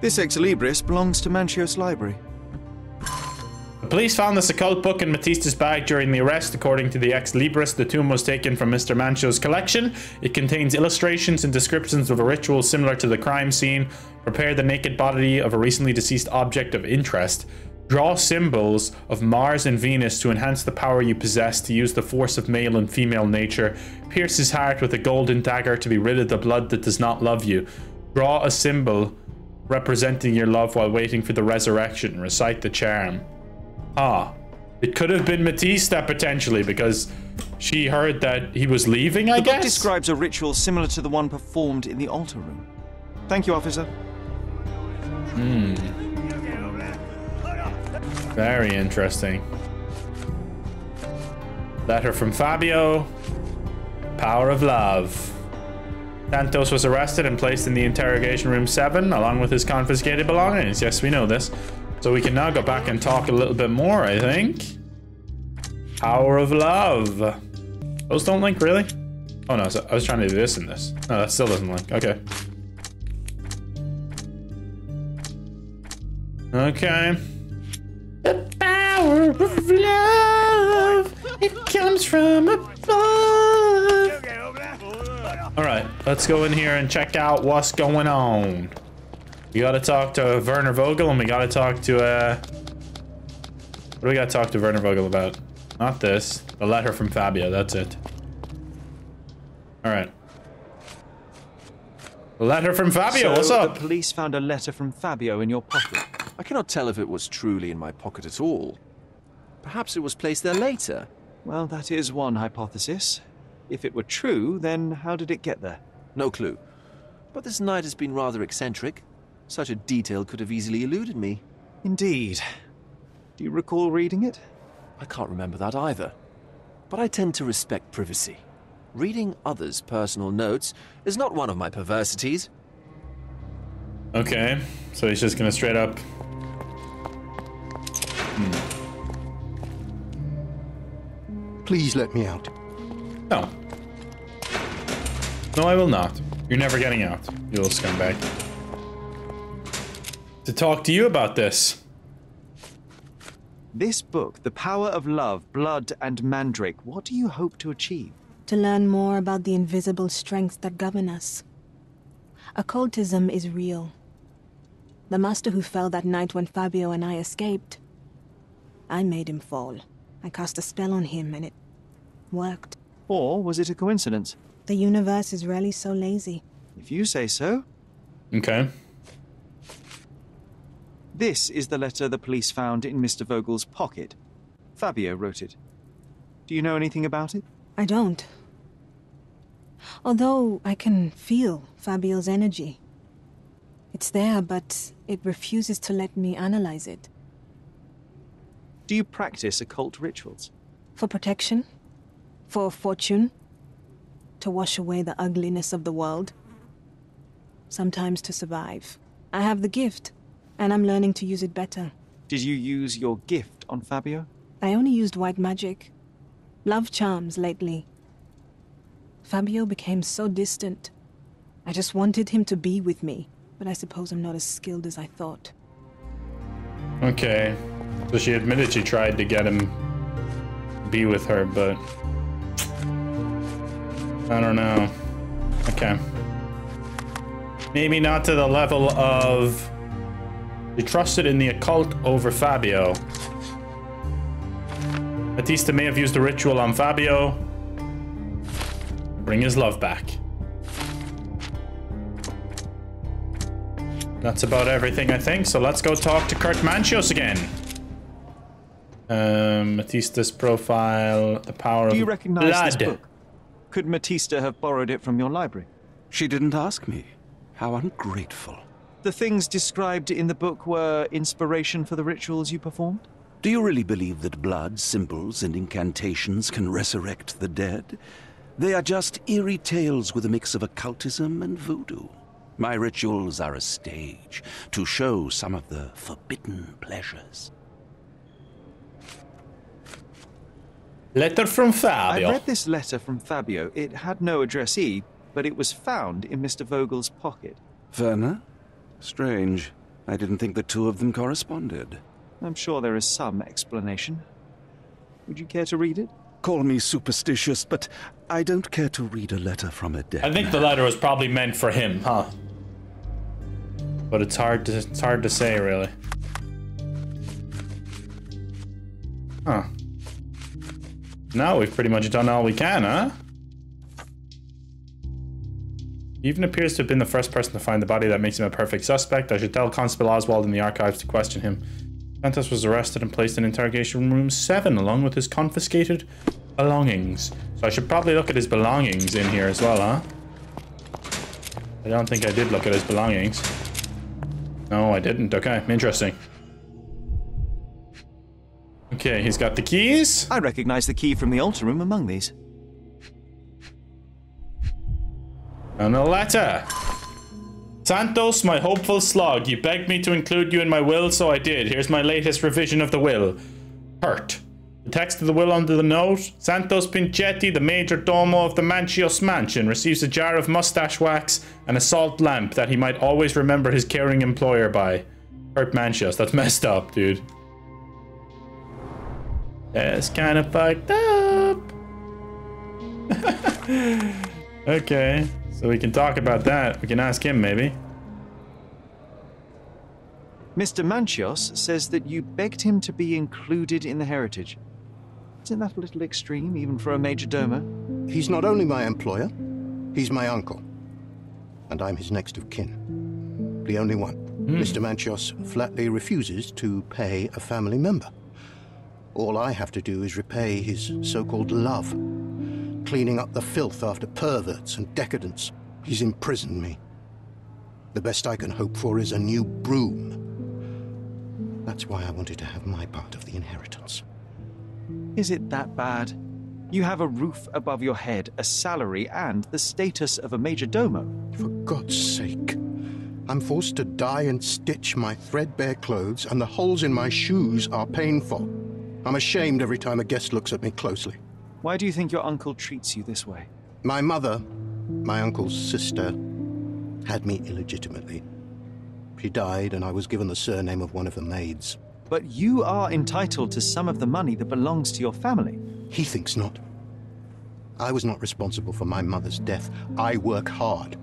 This ex libris belongs to Manchios Library. Police found this occult book in Batista's bag during the arrest. According to the ex libris, the tomb was taken from Mr. Mancho's collection. It contains illustrations and descriptions of a ritual similar to the crime scene. Prepare the naked body of a recently deceased object of interest. Draw symbols of Mars and Venus to enhance the power you possess to use the force of male and female nature. Pierce his heart with a golden dagger to be rid of the blood that does not love you. Draw a symbol representing your love while waiting for the resurrection. Recite the charm. Ah, it could have been Matista potentially because she heard that he was leaving, I the book guess? describes a ritual similar to the one performed in the altar room. Thank you, officer. Hmm. Very interesting. Letter from Fabio. Power of love. Santos was arrested and placed in the interrogation room 7 along with his confiscated belongings. Yes, we know this. So we can now go back and talk a little bit more, I think. Power of love. Those don't link, really? Oh no, so I was trying to do this and this. No, that still doesn't link. Okay. Okay. The power of love, it comes from above. All right, let's go in here and check out what's going on. We gotta talk to Werner Vogel and we gotta talk to, uh... What do we gotta talk to Werner Vogel about? Not this. The letter from Fabio, that's it. All right. The letter from Fabio, so what's up? The police found a letter from Fabio in your pocket. I cannot tell if it was truly in my pocket at all. Perhaps it was placed there later. Well, that is one hypothesis. If it were true, then how did it get there? No clue. But this night has been rather eccentric. Such a detail could have easily eluded me. Indeed. Do you recall reading it? I can't remember that either. But I tend to respect privacy. Reading others' personal notes is not one of my perversities. Okay, so he's just gonna straight up. Hmm. Please let me out. No. No, I will not. You're never getting out, you little scumbag. To talk to you about this. This book, The Power of Love, Blood, and Mandrake, what do you hope to achieve? To learn more about the invisible strengths that govern us. Occultism is real. The master who fell that night when Fabio and I escaped. I made him fall. I cast a spell on him and it worked. Or was it a coincidence? The universe is rarely so lazy. If you say so. Okay. This is the letter the police found in Mr. Vogel's pocket. Fabio wrote it. Do you know anything about it? I don't. Although I can feel Fabio's energy. It's there, but it refuses to let me analyze it. Do you practice occult rituals? For protection? For fortune? To wash away the ugliness of the world? Sometimes to survive. I have the gift, and I'm learning to use it better. Did you use your gift on Fabio? I only used white magic. Love charms lately. Fabio became so distant. I just wanted him to be with me, but I suppose I'm not as skilled as I thought. Okay. So she admitted she tried to get him be with her, but I don't know. Okay. Maybe not to the level of she trusted in the occult over Fabio. Batista may have used a ritual on Fabio. Bring his love back. That's about everything, I think. So let's go talk to Kurt Manchios again. Um, Batista's profile, the power Do of you recognize blood. this book? Could Matista have borrowed it from your library? She didn't ask me. How ungrateful. The things described in the book were inspiration for the rituals you performed? Do you really believe that blood, symbols, and incantations can resurrect the dead? They are just eerie tales with a mix of occultism and voodoo. My rituals are a stage to show some of the forbidden pleasures. Letter from Fabio. I read this letter from Fabio. It had no addressee, but it was found in Mr. Vogel's pocket. Werner? Strange. I didn't think the two of them corresponded. I'm sure there is some explanation. Would you care to read it? Call me superstitious, but I don't care to read a letter from a dead I think the letter was probably meant for him, huh? But it's hard to it's hard to say really. Huh. Now we've pretty much done all we can, huh? He even appears to have been the first person to find the body that makes him a perfect suspect. I should tell Constable Oswald in the archives to question him. Santos was arrested and placed in interrogation room 7 along with his confiscated belongings. So I should probably look at his belongings in here as well, huh? I don't think I did look at his belongings. No, I didn't. Okay, interesting. Okay, he's got the keys. I recognize the key from the altar room among these. And a letter. Santos, my hopeful slug, you begged me to include you in my will, so I did. Here's my latest revision of the will. Kurt. The text of the will under the note Santos Pinchetti, the major domo of the Manchios mansion, receives a jar of mustache wax and a salt lamp that he might always remember his caring employer by. Kurt Manchios. That's messed up, dude. That's kind of fucked up. okay, so we can talk about that. We can ask him, maybe. Mr. Manchios says that you begged him to be included in the heritage. Isn't that a little extreme, even for a major domo? He's not only my employer, he's my uncle. And I'm his next of kin. The only one. Hmm. Mr. Manchios flatly refuses to pay a family member. All I have to do is repay his so called love, cleaning up the filth after perverts and decadents. He's imprisoned me. The best I can hope for is a new broom. That's why I wanted to have my part of the inheritance. Is it that bad? You have a roof above your head, a salary, and the status of a major domo. For God's sake. I'm forced to dye and stitch my threadbare clothes, and the holes in my shoes are painful. I'm ashamed every time a guest looks at me closely. Why do you think your uncle treats you this way? My mother, my uncle's sister, had me illegitimately. She died, and I was given the surname of one of the maids. But you are entitled to some of the money that belongs to your family. He thinks not. I was not responsible for my mother's death. I work hard,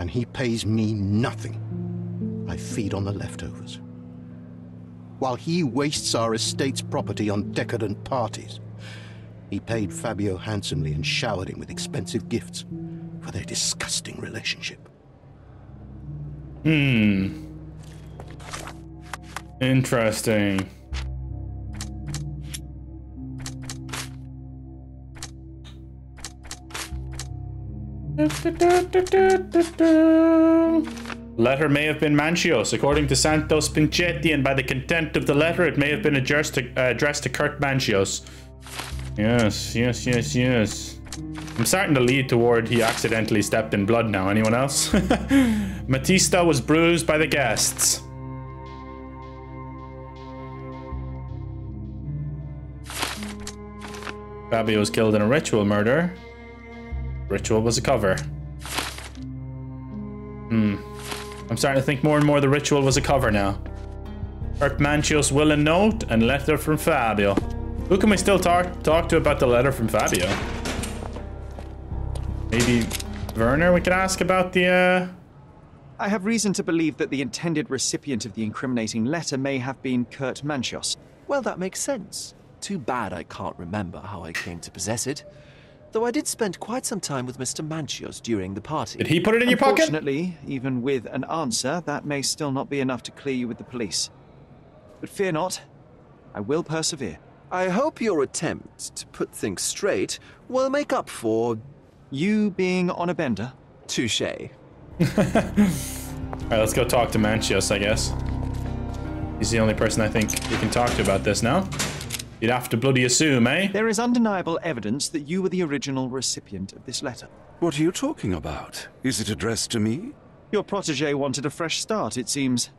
and he pays me nothing. I feed on the leftovers. While he wastes our estate's property on decadent parties, he paid Fabio handsomely and showered him with expensive gifts for their disgusting relationship. Hmm. Interesting. Letter may have been Manchios, according to Santos Pinchetti, and by the content of the letter, it may have been addressed to, uh, addressed to Kurt Manchios. Yes, yes, yes, yes. I'm starting to lead toward he accidentally stepped in blood now. Anyone else? Matista was bruised by the guests. Fabio was killed in a ritual murder. Ritual was a cover. Hmm. I'm starting to think more and more the ritual was a cover now. Kurt Manchios will and note and letter from Fabio. Who can we still talk talk to about the letter from Fabio? Maybe Werner we could ask about the uh I have reason to believe that the intended recipient of the incriminating letter may have been Kurt Manchios. Well, that makes sense. Too bad I can't remember how I came to possess it. Though I did spend quite some time with Mr. Manchios during the party. Did he put it in your pocket? Unfortunately, even with an answer, that may still not be enough to clear you with the police. But fear not, I will persevere. I hope your attempt to put things straight will make up for You being on a bender? touche. Alright, let's go talk to Manchios, I guess. He's the only person I think we can talk to about this now. You'd have to bloody assume, eh? There is undeniable evidence that you were the original recipient of this letter. What are you talking about? Is it addressed to me? Your protege wanted a fresh start, it seems.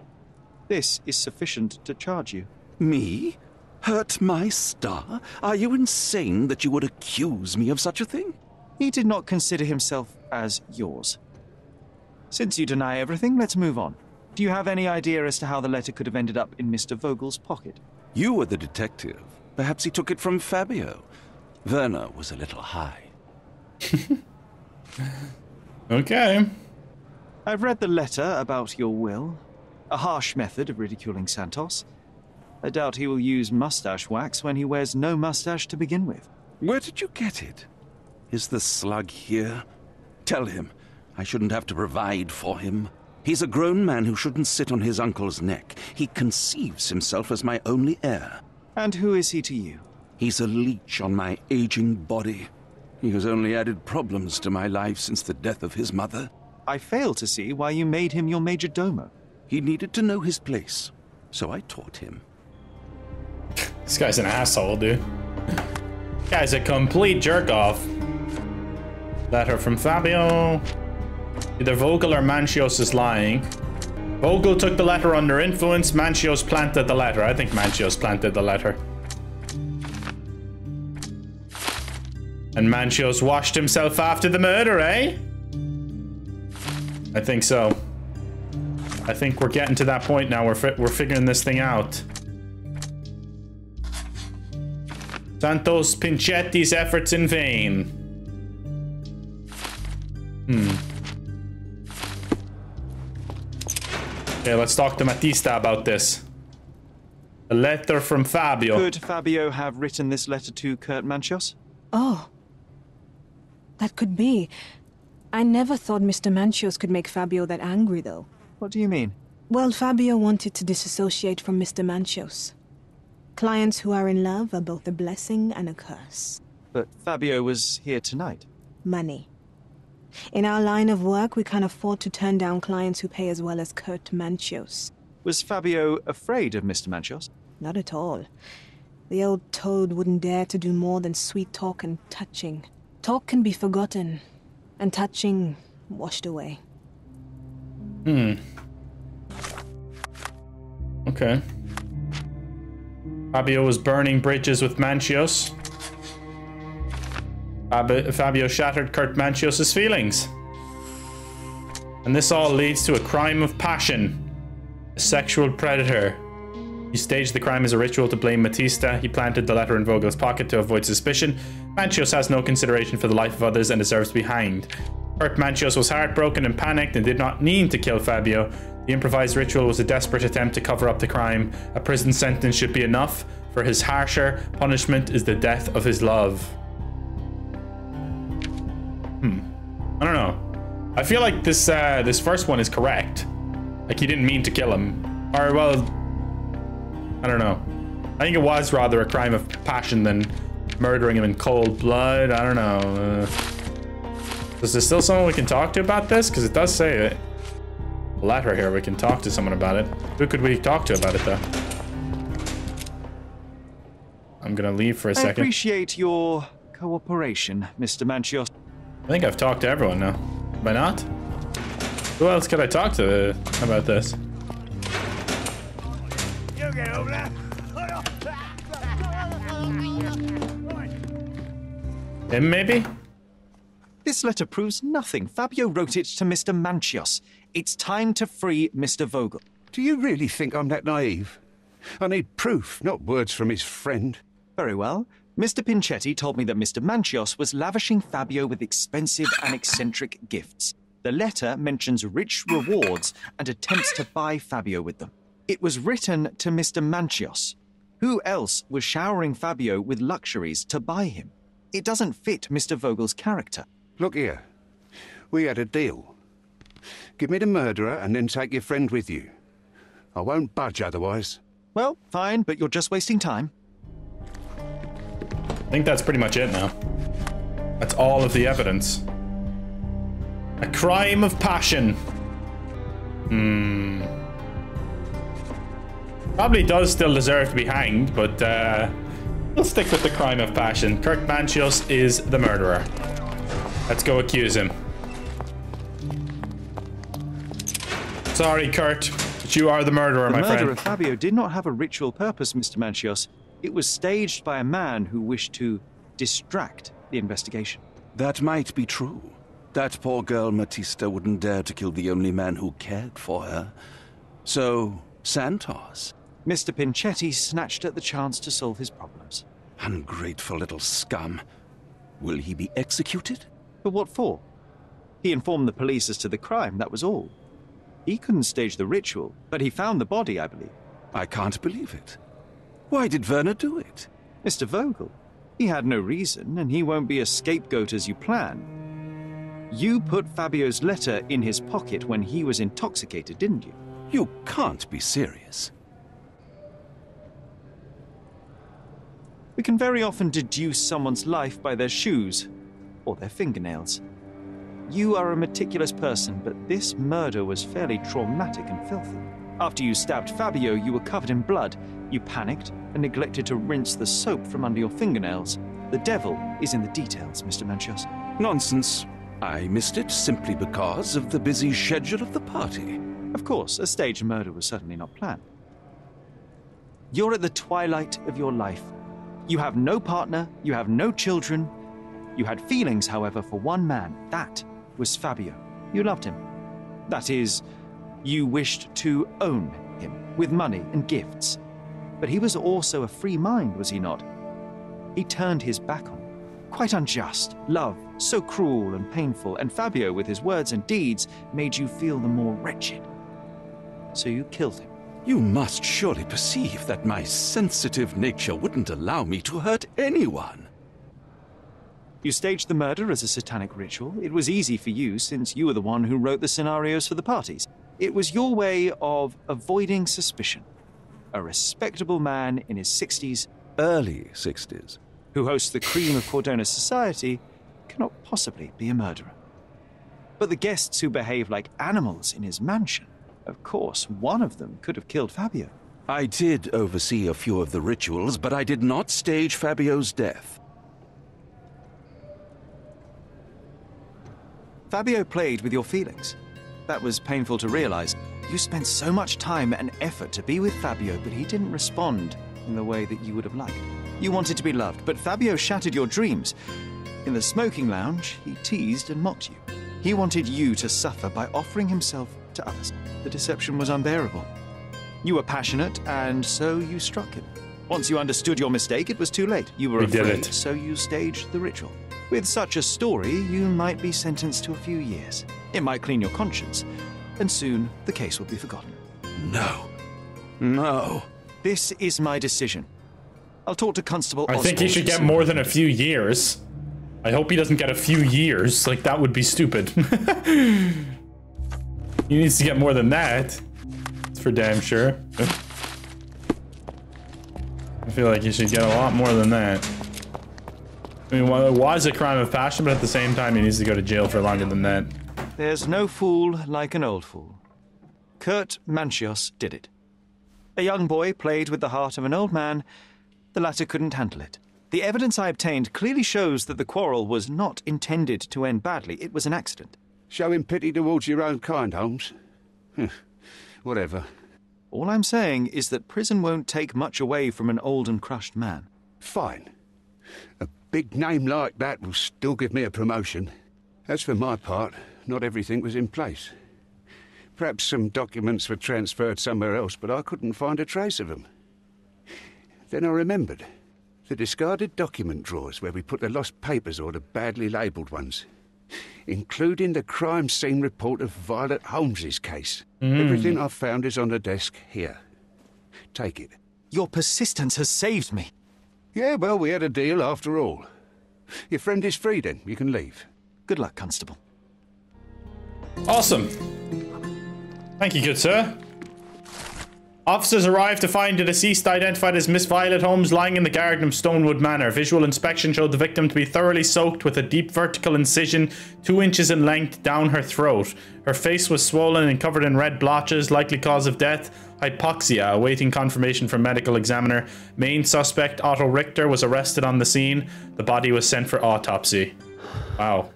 This is sufficient to charge you. Me? Hurt my star? Are you insane that you would accuse me of such a thing? He did not consider himself as yours. Since you deny everything, let's move on. Do you have any idea as to how the letter could have ended up in Mr. Vogel's pocket? You were the detective. Perhaps he took it from Fabio. Werner was a little high. Okay. I've read the letter about your will. A harsh method of ridiculing Santos. I doubt he will use mustache wax when he wears no mustache to begin with. Where did you get it? Is the slug here? Tell him I shouldn't have to provide for him. He's a grown man who shouldn't sit on his uncle's neck. He conceives himself as my only heir. And who is he to you? He's a leech on my aging body. He has only added problems to my life since the death of his mother. I fail to see why you made him your major domo. He needed to know his place, so I taught him. This guy's an asshole, dude. Guy's a complete jerk off. Letter from Fabio. Either Vogel or Manchios is lying. Vogel took the letter under influence. Manchios planted the letter. I think Manchios planted the letter. And Manchios washed himself after the murder, eh? I think so. I think we're getting to that point now. We're, fi we're figuring this thing out. Santos Pinchetti's efforts in vain. Hmm. Okay, let's talk to Matista about this. A letter from Fabio. Could Fabio have written this letter to Kurt Manchios? Oh. That could be. I never thought Mr. Manchios could make Fabio that angry, though. What do you mean? Well, Fabio wanted to disassociate from Mr. Manchios. Clients who are in love are both a blessing and a curse. But Fabio was here tonight. Money. In our line of work, we can't afford to turn down clients who pay as well as Kurt Manchios. Was Fabio afraid of Mr. Manchios? Not at all. The old toad wouldn't dare to do more than sweet talk and touching. Talk can be forgotten, and touching washed away. Hmm. Okay. Fabio was burning bridges with Manchios. Fabio shattered Kurt Manchios' feelings. And this all leads to a crime of passion. A sexual predator. He staged the crime as a ritual to blame Matista. He planted the letter in Vogel's pocket to avoid suspicion. Manchios has no consideration for the life of others and deserves to be hanged. Kurt Manchios was heartbroken and panicked and did not mean to kill Fabio. The improvised ritual was a desperate attempt to cover up the crime. A prison sentence should be enough, for his harsher punishment is the death of his love. Hmm. I don't know. I feel like this uh, this first one is correct. Like he didn't mean to kill him. Or well, I don't know. I think it was rather a crime of passion than murdering him in cold blood. I don't know. Uh, is there still someone we can talk to about this? Because it does say it. Letter here. We can talk to someone about it. Who could we talk to about it though? I'm gonna leave for a I second. I appreciate your cooperation, Mr. Manchios. I think I've talked to everyone now. Have I not? Who else could I talk to uh, about this? You get over there. Him, maybe? This letter proves nothing. Fabio wrote it to Mr. Manchios. It's time to free Mr. Vogel. Do you really think I'm that naive? I need proof, not words from his friend. Very well. Mr. Pinchetti told me that Mr. Manchios was lavishing Fabio with expensive and eccentric gifts. The letter mentions rich rewards and attempts to buy Fabio with them. It was written to Mr. Manchios. Who else was showering Fabio with luxuries to buy him? It doesn't fit Mr. Vogel's character. Look here. We had a deal. Give me the murderer and then take your friend with you. I won't budge otherwise. Well, fine, but you're just wasting time. I think that's pretty much it now. That's all of the evidence. A crime of passion. Hmm. Probably does still deserve to be hanged, but uh, we'll stick with the crime of passion. Kurt Manchios is the murderer. Let's go accuse him. Sorry, Kurt, but you are the murderer, the my murder friend. of Fabio did not have a ritual purpose, Mr. Manchios. It was staged by a man who wished to distract the investigation. That might be true. That poor girl Matista wouldn't dare to kill the only man who cared for her. So, Santos. Mr. Pinchetti snatched at the chance to solve his problems. Ungrateful little scum. Will he be executed? But what for? He informed the police as to the crime, that was all. He couldn't stage the ritual, but he found the body, I believe. I can't believe it. Why did Werner do it? Mr. Vogel. He had no reason, and he won't be a scapegoat as you plan. You put Fabio's letter in his pocket when he was intoxicated, didn't you? You can't be serious. We can very often deduce someone's life by their shoes or their fingernails. You are a meticulous person, but this murder was fairly traumatic and filthy. After you stabbed Fabio, you were covered in blood. You panicked and neglected to rinse the soap from under your fingernails. The devil is in the details, Mr. Manchios. Nonsense. I missed it simply because of the busy schedule of the party. Of course, a staged murder was certainly not planned. You're at the twilight of your life. You have no partner, you have no children. You had feelings, however, for one man. That was Fabio. You loved him. That is, you wished to own him with money and gifts. But he was also a free mind, was he not? He turned his back on. Quite unjust. Love, so cruel and painful, and Fabio, with his words and deeds, made you feel the more wretched. So you killed him. You must surely perceive that my sensitive nature wouldn't allow me to hurt anyone. You staged the murder as a satanic ritual. It was easy for you since you were the one who wrote the scenarios for the parties. It was your way of avoiding suspicion. A respectable man in his 60s, Early 60s. who hosts the cream of Cordona society, cannot possibly be a murderer. But the guests who behave like animals in his mansion, of course, one of them could have killed Fabio. I did oversee a few of the rituals, but I did not stage Fabio's death. Fabio played with your feelings. That was painful to realize. You spent so much time and effort to be with Fabio, but he didn't respond in the way that you would have liked. You wanted to be loved, but Fabio shattered your dreams. In the smoking lounge, he teased and mocked you. He wanted you to suffer by offering himself to others. The deception was unbearable. You were passionate, and so you struck him. Once you understood your mistake, it was too late. You were We afraid, so you staged the ritual. With such a story, you might be sentenced to a few years. It might clean your conscience, and soon the case will be forgotten. No. No. This is my decision. I'll talk to Constable I think he should get more than a few years. I hope he doesn't get a few years. Like, that would be stupid. he needs to get more than that. It's for damn sure. I feel like he should get a lot more than that. I mean, well, it was a crime of passion, but at the same time, he needs to go to jail for longer than that. There's no fool like an old fool. Kurt Manchios did it. A young boy played with the heart of an old man. The latter couldn't handle it. The evidence I obtained clearly shows that the quarrel was not intended to end badly. It was an accident. Showing pity towards your own kind, Holmes. Whatever. All I'm saying is that prison won't take much away from an old and crushed man. Fine. A big name like that will still give me a promotion. As for my part, not everything was in place. Perhaps some documents were transferred somewhere else, but I couldn't find a trace of them. Then I remembered. The discarded document drawers where we put the lost papers or the badly labelled ones. Including the crime scene report of Violet Holmes's case. Mm. Everything I've found is on the desk here. Take it. Your persistence has saved me. Yeah, well, we had a deal after all. Your friend is free then. You can leave. Good luck, Constable. Awesome. Thank you, good sir. Officers arrived to find the deceased identified as Miss Violet Holmes lying in the garden of Stonewood Manor. Visual inspection showed the victim to be thoroughly soaked with a deep vertical incision two inches in length down her throat. Her face was swollen and covered in red blotches, likely cause of death, hypoxia, awaiting confirmation from medical examiner. Main suspect, Otto Richter, was arrested on the scene. The body was sent for autopsy. Wow.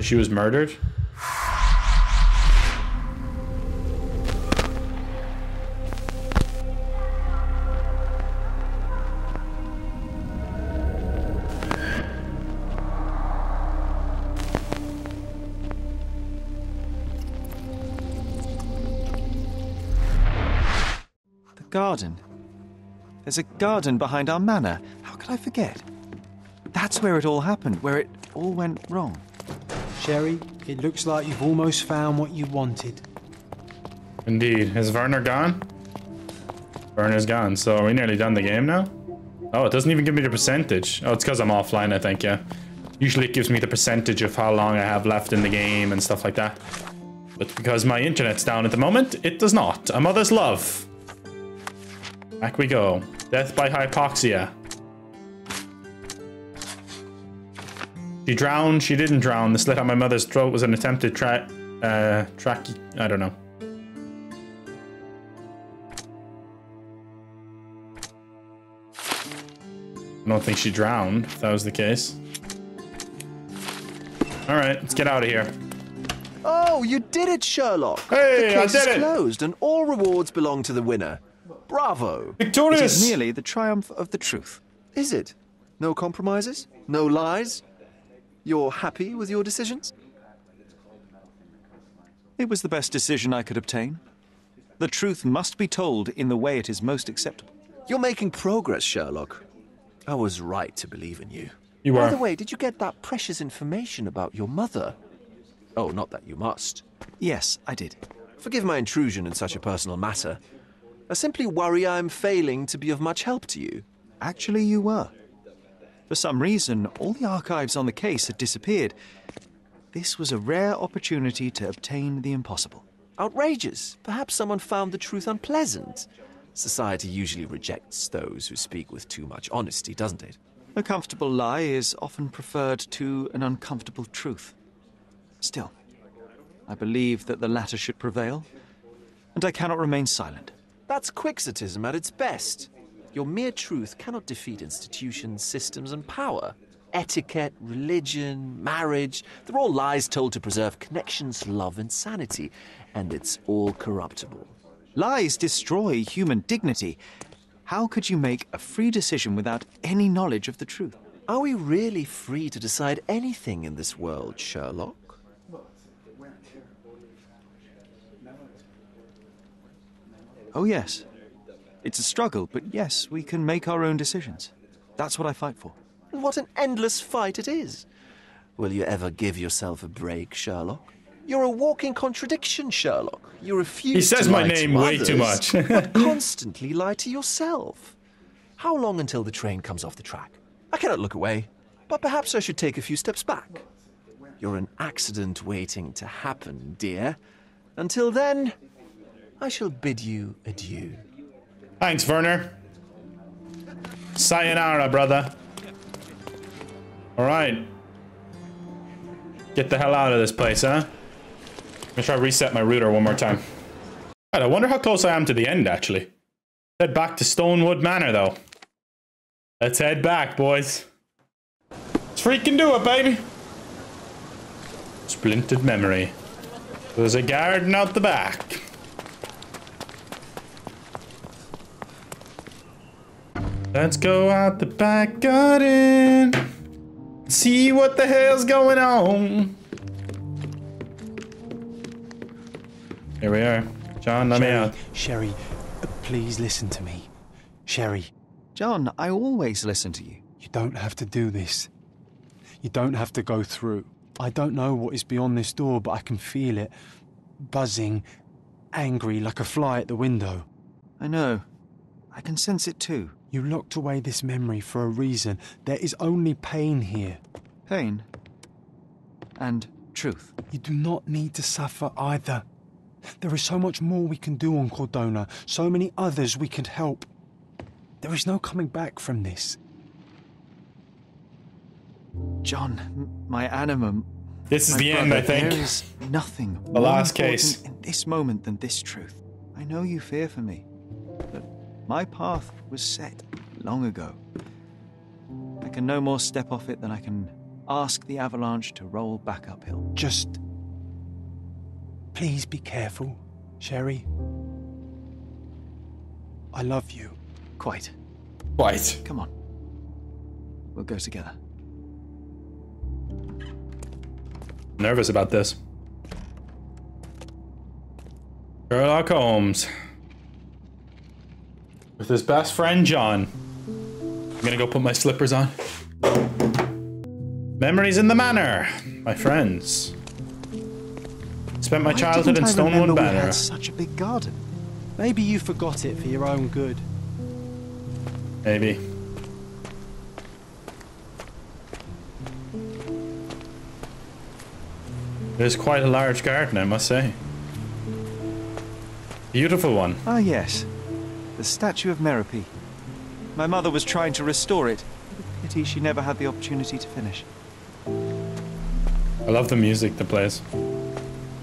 She was murdered? Garden. There's a garden behind our manor. How could I forget? That's where it all happened, where it all went wrong. Sherry, it looks like you've almost found what you wanted. Indeed. Is Werner gone? Werner's gone. So are we nearly done the game now? Oh, it doesn't even give me the percentage. Oh, it's because I'm offline, I think, yeah. Usually it gives me the percentage of how long I have left in the game and stuff like that. But because my internet's down at the moment, it does not. A mother's love. Back we go. Death by hypoxia. She drowned. She didn't drown. The slit on my mother's throat was an attempted tra uh, track. I don't know. I don't think she drowned, if that was the case. All right, let's get out of here. Oh, you did it, Sherlock. Hey, the case I did is it. closed and all rewards belong to the winner. Bravo! It Victorious! is merely the triumph of the truth. Is it? No compromises? No lies? You're happy with your decisions? It was the best decision I could obtain. The truth must be told in the way it is most acceptable. You're making progress, Sherlock. I was right to believe in you. You By the way, did you get that precious information about your mother? Oh, not that you must. Yes, I did. Forgive my intrusion in such a personal matter. I simply worry I'm failing to be of much help to you. Actually, you were. For some reason, all the archives on the case had disappeared. This was a rare opportunity to obtain the impossible. Outrageous. Perhaps someone found the truth unpleasant. Society usually rejects those who speak with too much honesty, doesn't it? A comfortable lie is often preferred to an uncomfortable truth. Still, I believe that the latter should prevail, and I cannot remain silent. That's quixotism at its best. Your mere truth cannot defeat institutions, systems, and power. Etiquette, religion, marriage, they're all lies told to preserve connections, love, and sanity, and it's all corruptible. Lies destroy human dignity. How could you make a free decision without any knowledge of the truth? Are we really free to decide anything in this world, Sherlock? Oh, yes. It's a struggle, but yes, we can make our own decisions. That's what I fight for. And what an endless fight it is. Will you ever give yourself a break, Sherlock? You're a walking contradiction, Sherlock. You refuse He says to my lie name to way too much. but constantly lie to yourself. How long until the train comes off the track? I cannot look away, but perhaps I should take a few steps back. You're an accident waiting to happen, dear. Until then, I shall bid you adieu. Thanks, Werner. Sayonara, brother. Alright. Get the hell out of this place, huh? I'm gonna try to reset my router one more time. Right, I wonder how close I am to the end, actually. Head back to Stonewood Manor, though. Let's head back, boys. Let's freaking do it, baby. Splintered memory. There's a garden out the back. Let's go out the back garden. See what the hell's going on. Here we are. John, let me Sherry, out. Sherry, please listen to me. Sherry, John, I always listen to you. you don't have to do this. You don't have to go through. I don't know what is beyond this door, but I can feel it. Buzzing, angry, like a fly at the window. I know. I can sense it too. You locked away this memory for a reason. There is only pain here. Pain. And truth. You do not need to suffer either. There is so much more we can do on Cordona, so many others we can help. There is no coming back from this. John, my anima. This is my the end, I think. There is nothing The more last important case. in this moment than this truth. I know you fear for me, but my path was set long ago. I can no more step off it than I can ask the avalanche to roll back uphill. Just. Please be careful, Sherry. I love you. Quite. Quite. Come on. We'll go together. Nervous about this. Sherlock Holmes. With his best friend John. I'm gonna go put my slippers on. Memories in the Manor, my friends. Spent my Why childhood in Stonewood Manor. had such a big garden. Maybe you forgot it for your own good. Maybe. It is quite a large garden, I must say. Beautiful one. Ah, yes. Statue of Merope. My mother was trying to restore it. Pity she never had the opportunity to finish. I love the music that plays.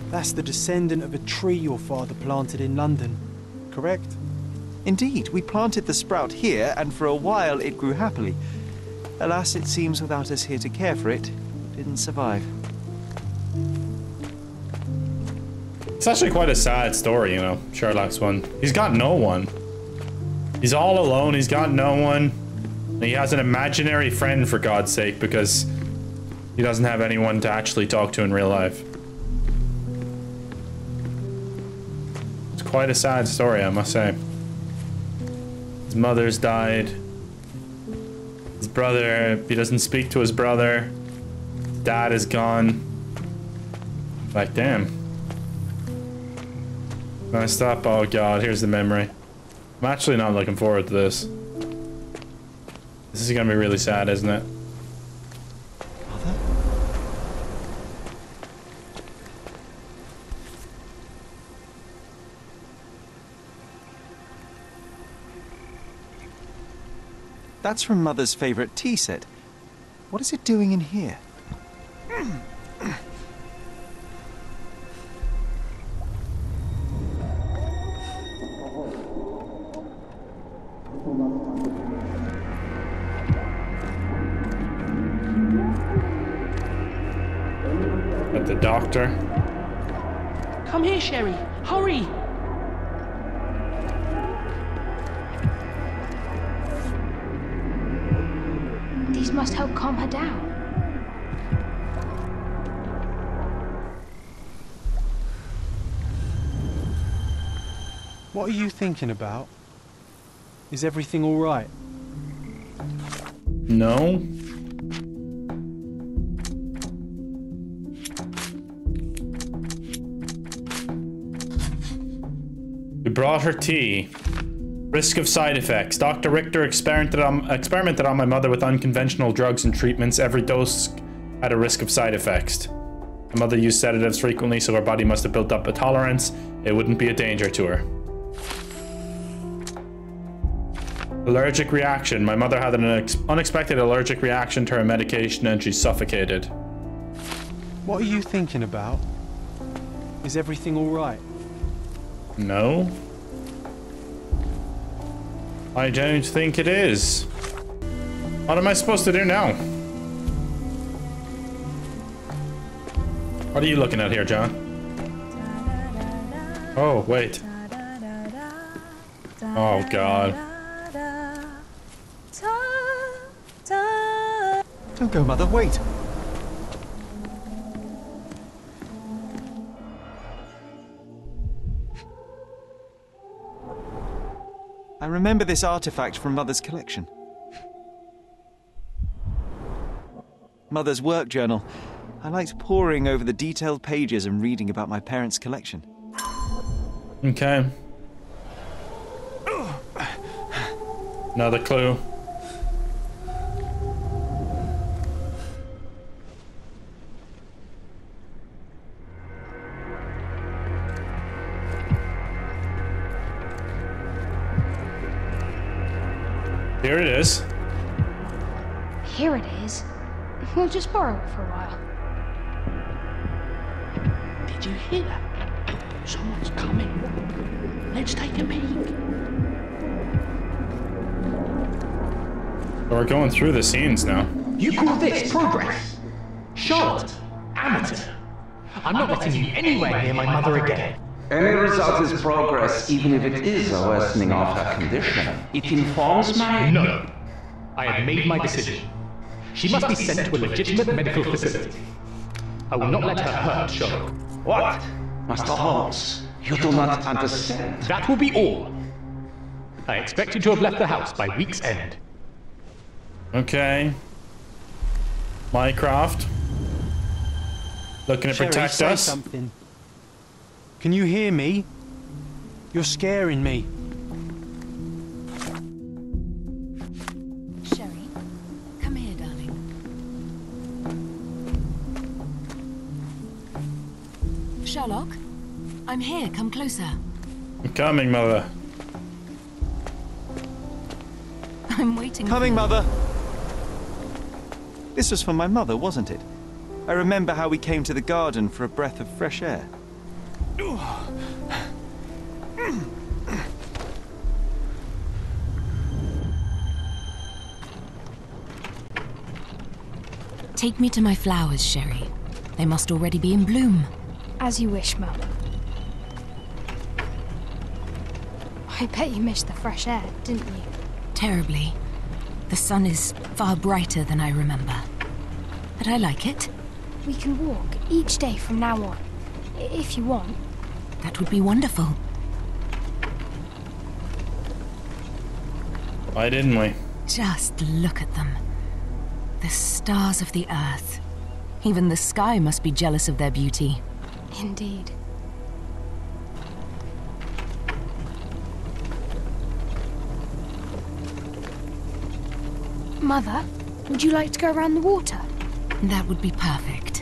That's the descendant of a tree your father planted in London, correct? Indeed, we planted the sprout here, and for a while it grew happily. Alas, it seems without us here to care for it, didn't survive. It's actually quite a sad story, you know, Sherlock's one. He's got no one. He's all alone, he's got no one. And he has an imaginary friend, for God's sake, because he doesn't have anyone to actually talk to in real life. It's quite a sad story, I must say. His mother's died. His brother, he doesn't speak to his brother. His dad is gone. Like, damn. Messed up. Oh god, here's the memory. I'm actually not looking forward to this. This is gonna be really sad, isn't it? Mother? That's from Mother's favourite tea set. What is it doing in here? At the doctor. Come here, Sherry. Hurry! These must help calm her down. What are you thinking about? Is everything all right? No. Brought her tea. Risk of side effects. Dr. Richter experimented on, experimented on my mother with unconventional drugs and treatments. Every dose had a risk of side effects. My mother used sedatives frequently, so her body must have built up a tolerance. It wouldn't be a danger to her. Allergic reaction. My mother had an unexpected allergic reaction to her medication and she suffocated. What are you thinking about? Is everything all right? No. I don't think it is. What am I supposed to do now? What are you looking at here, John? Oh, wait. Oh, God. Don't go, Mother, wait! I remember this artifact from Mother's collection. Mother's work journal. I liked poring over the detailed pages and reading about my parents' collection. Okay. Another clue. Here it is. Here it is. We'll just borrow it for a while. Did you hear that? Someone's coming. Let's take a peek. We're going through the scenes now. You call this progress? Charlotte, amateur. I'm not letting you anywhere near my mother again. Any result is progress, even if it is a worsening of her condition. It informs my... No. I have made my decision. She must be sent to a legitimate medical facility. I will not let her hurt Sherlock. What? Master Holmes, you do not understand. That will be all. I expect you to have left the house by week's end. Okay. Mycroft. Looking to Sherry, protect say us. something. Can you hear me? You're scaring me. Sherry, come here, darling. Sherlock, I'm here. Come closer. I'm coming, mother. I'm waiting. Coming, Mother! This was for my mother, wasn't it? I remember how we came to the garden for a breath of fresh air. Take me to my flowers, Sherry. They must already be in bloom. As you wish, Mum. I bet you missed the fresh air, didn't you? Terribly. The sun is far brighter than I remember. But I like it. We can walk each day from now on, if you want. That would be wonderful. Why didn't we? Just look at them. The stars of the earth. Even the sky must be jealous of their beauty. Indeed. Mother, would you like to go around the water? That would be perfect.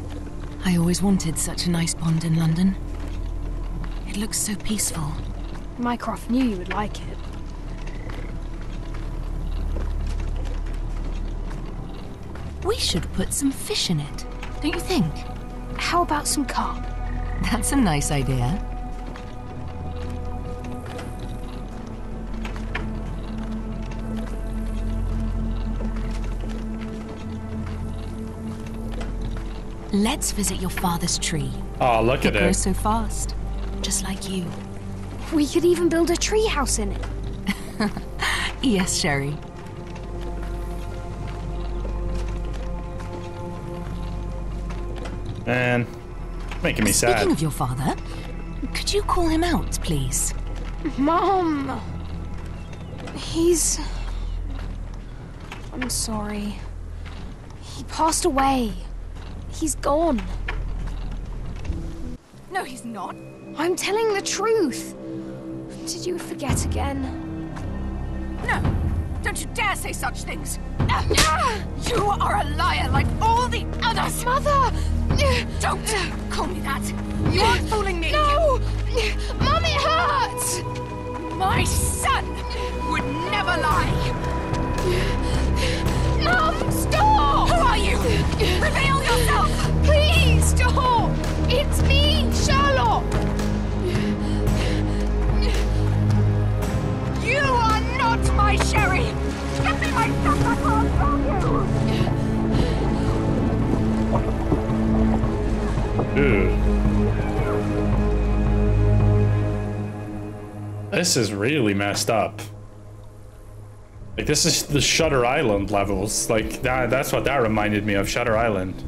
I always wanted such a nice pond in London. It looks so peaceful. Mycroft knew you would like it. We should put some fish in it, don't you think? How about some carp? That's a nice idea. Let's visit your father's tree. Oh, look It at grows it. so fast, just like you. We could even build a tree house in it. Yes, Sherry. Man, making me Speaking sad. of your father, could you call him out, please? Mom! He's. I'm sorry. He passed away. He's gone. No, he's not. I'm telling the truth. Did you forget again? No! Don't you dare say such things! You are a liar like all the others! Mother! Don't call me that! You aren't fooling me! No! It hurts! My son would never lie! Mom, stop! Are you? Reveal yourself! Please stop! It's me, Sherlock! You are not my Sherry! Give me my can't from you! Ew. This is really messed up. Like this is the Shutter Island levels. Like that that's what that reminded me of, Shutter Island.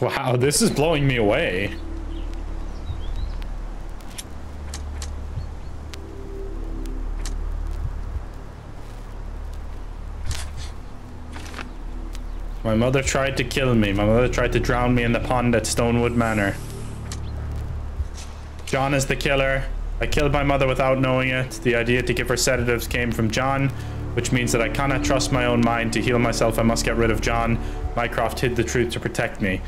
Wow, this is blowing me away. My mother tried to kill me. My mother tried to drown me in the pond at Stonewood Manor. John is the killer. I killed my mother without knowing it. The idea to give her sedatives came from John, which means that I cannot trust my own mind. To heal myself, I must get rid of John. Mycroft hid the truth to protect me.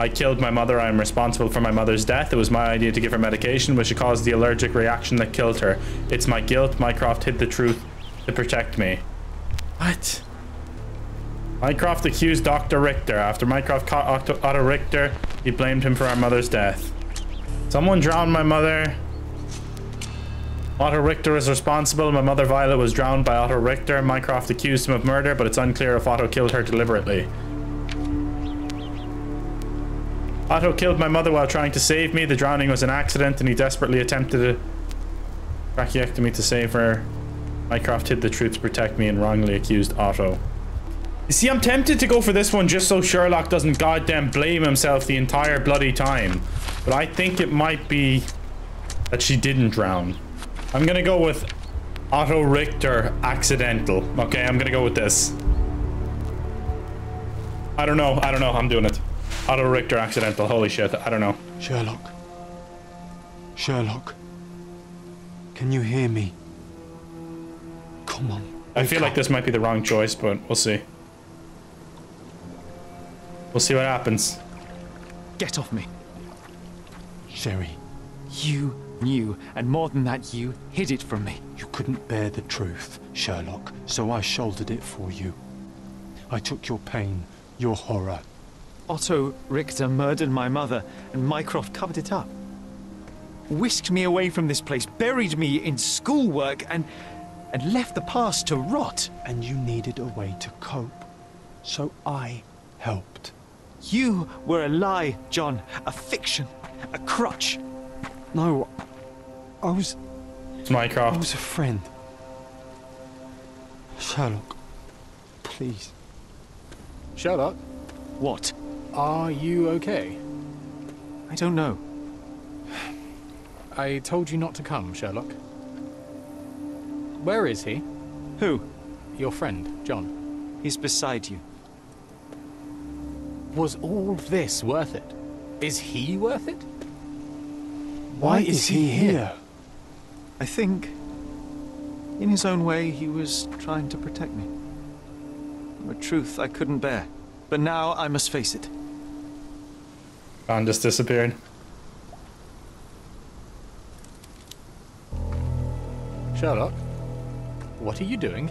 I killed my mother. I am responsible for my mother's death. It was my idea to give her medication, which caused the allergic reaction that killed her. It's my guilt. Mycroft hid the truth to protect me. What? Mycroft accused Dr. Richter. After Mycroft caught Otto, Otto Richter, he blamed him for our mother's death. Someone drowned my mother. Otto Richter is responsible. My mother Violet was drowned by Otto Richter. Mycroft accused him of murder, but it's unclear if Otto killed her deliberately. Otto killed my mother while trying to save me. The drowning was an accident, and he desperately attempted a tracheectomy to save her. Mycroft hid the truth to protect me and wrongly accused Otto. You see, I'm tempted to go for this one just so Sherlock doesn't goddamn blame himself the entire bloody time. But I think it might be that she didn't drown. I'm gonna go with Otto Richter accidental. Okay, I'm gonna go with this. I don't know. I don't know. I'm doing it. Otto Richter accidental. Holy shit. I don't know. Sherlock. Sherlock. Can you hear me? Come on. I feel like this might be the wrong choice, but we'll see. We'll see what happens. Get off me. Sherry. You knew, and more than that, you hid it from me. You couldn't bear the truth, Sherlock, so I shouldered it for you. I took your pain, your horror. Otto Richter murdered my mother, and Mycroft covered it up. Whisked me away from this place, buried me in schoolwork, and and left the past to rot. And you needed a way to cope, so I helped. You were a lie, John, a fiction, a crutch. No, I was. It's Mycroft. I was a friend. Sherlock, please. Sherlock? What? Are you okay? I don't know. I told you not to come, Sherlock. Where is he? Who? Your friend, John. He's beside you. Was all this worth it? Is he worth it? Why, is he here? I think, in his own way, he was trying to protect me. A truth I couldn't bear. But now I must face it. Khan just disappeared. Sherlock, what are you doing?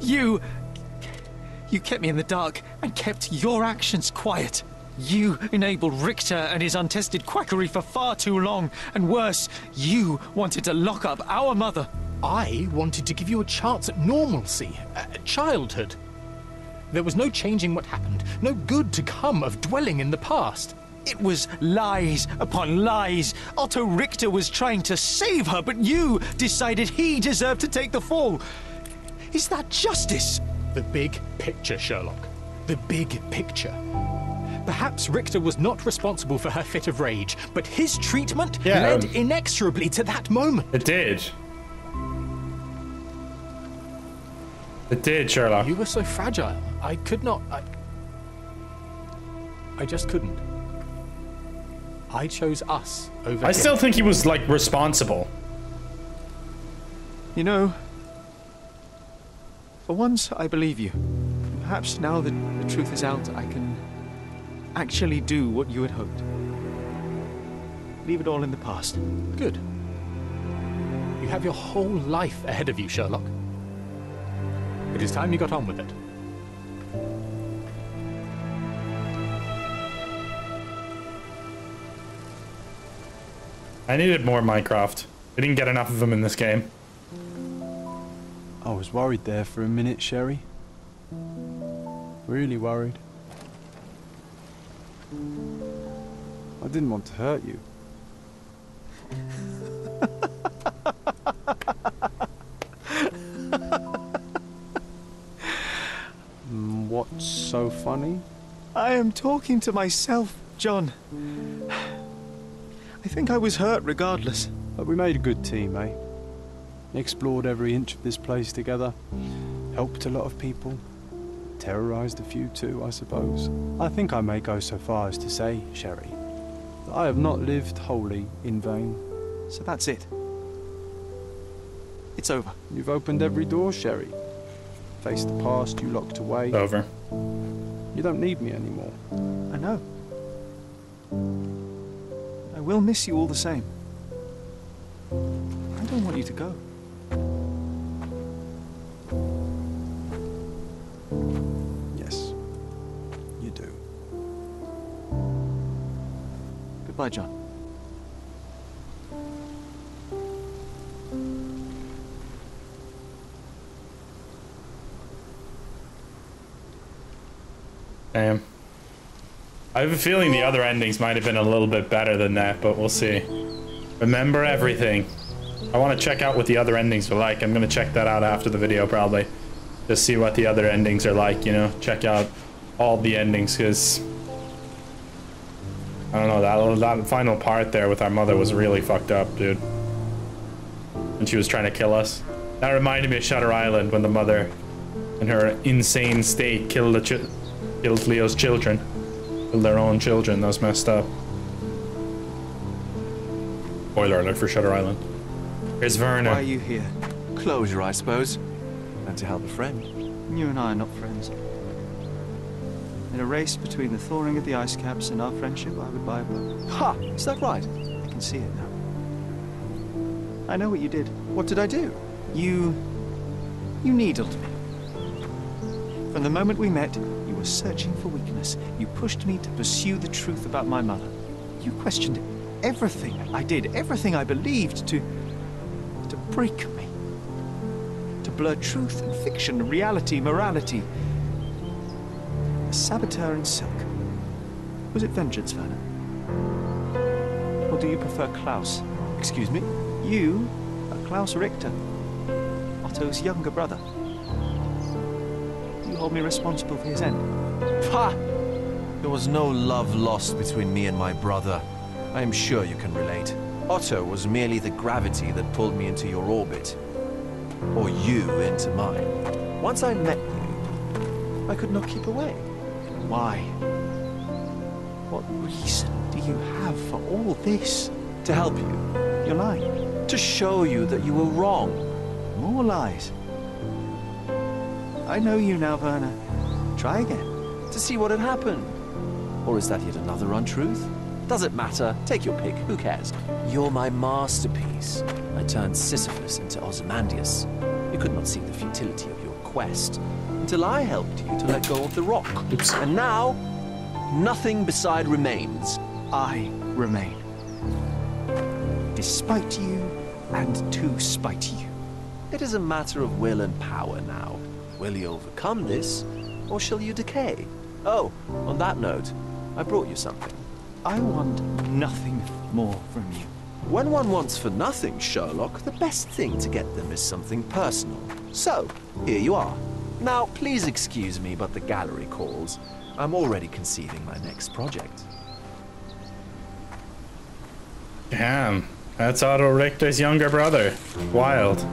You. You kept me in the dark and kept your actions quiet. You enabled Richter and his untested quackery for far too long, and worse, you wanted to lock up our mother. I wanted to give you a chance at normalcy, at childhood. There was no changing what happened, no good to come of dwelling in the past. It was lies upon lies. Otto Richter was trying to save her, but you decided he deserved to take the fall. Is that justice? The big picture, Sherlock. The big picture. Perhaps Richter was not responsible for her fit of rage, but his treatment Yeah, led um, inexorably to that moment. It did. It did, Sherlock. You were so fragile. I could not. I, I just couldn't. I chose us over. I him. still think he was like responsible. You know, for once I believe you. Perhaps now that the truth is out, I can actually do what you had hoped. Leave it all in the past. Good. You have your whole life ahead of you, Sherlock. It is time you got on with it. I needed more Mycroft. We didn't get enough of them in this game. I was worried there for a minute, Sherry. Really worried. I didn't want to hurt you. Mm, What's so funny? I am talking to myself, John. I think I was hurt regardless. But we made a good team, eh? Explored every inch of this place together. Helped a lot of people. Terrorized a few too, I suppose. I think I may go so far as to say, Sherry, that I have not lived wholly in vain. So that's it. It's over. You've opened every door, Sherry. Faced the past you locked away. Over. You don't need me anymore. I know. Will miss you all the same. I don't want you to go. I have a feeling the other endings might have been a little bit better than that, but we'll see. Remember everything. I want to check out what the other endings were like. I'm going to check that out after the video, probably. Just see what the other endings are like, you know? Check out all the endings, because... I don't know, that, that final part there with our mother was really fucked up, dude. And she was trying to kill us. That reminded me of Shutter Island, when the mother, in her insane state, killed the killed Leo's children. Killed their own children. That was messed up. Spoiler alert for Shutter Island. Here's Werner. Why are you here? Closure, I suppose. And to help a friend. You and I are not friends. In a race between the thawing of the ice caps and our friendship, I would buy a boat. Ha! Is that right? I can see it now. I know what you did. What did I do? You. You needled me. From the moment we met, were searching for weakness. You pushed me to pursue the truth about my mother. You questioned everything I did, everything I believed, to. to break me. To blur truth and fiction, reality, morality. A saboteur in silk. Was it vengeance, Werner? Or do you prefer Klaus? Excuse me? You are Klaus Richter, Otto's younger brother. Hold me responsible for his end? Ha! There was no love lost between me and my brother. I am sure you can relate. Otto was merely the gravity that pulled me into your orbit. Or you into mine. Once I met you, I could not keep away. Why? What reason do you have for all this? To help you. You're lying. To show you that you were wrong. More lies. I know you now, Werner. Try again. To see what had happened. Or is that yet another untruth? Does it matter? Take your pick. Who cares? You're my masterpiece. I turned Sisyphus into Ozymandias. You could not see the futility of your quest until I helped you to let go of the rock. Oops. And now, nothing beside remains. I remain. Despite you and to spite you. It is a matter of will and power now. Will you overcome this, or shall you decay? Oh, on that note, I brought you something. I want nothing more from you. When one wants for nothing, Sherlock, the best thing to get them is something personal. So, here you are. Now, please excuse me, but the gallery calls. I'm already conceiving my next project. Damn. That's Otto Richter's younger brother. Wild.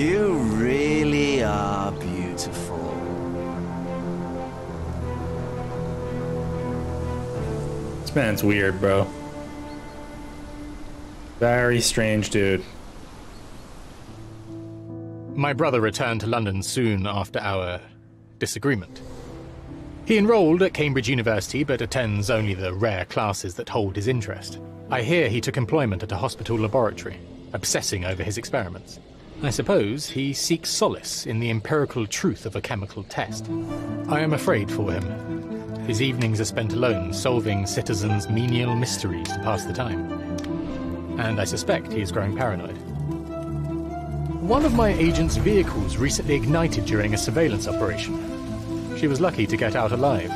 You really are beautiful. This man's weird, bro. Very strange dude. My brother returned to London soon after our disagreement. He enrolled at Cambridge University but attends only the rare classes that hold his interest. I hear he took employment at a hospital laboratory, obsessing over his experiments. I suppose he seeks solace in the empirical truth of a chemical test. I am afraid for him. His evenings are spent alone, solving citizens' menial mysteries to pass the time. And I suspect he is growing paranoid. One of my agent's vehicles recently ignited during a surveillance operation. She was lucky to get out alive.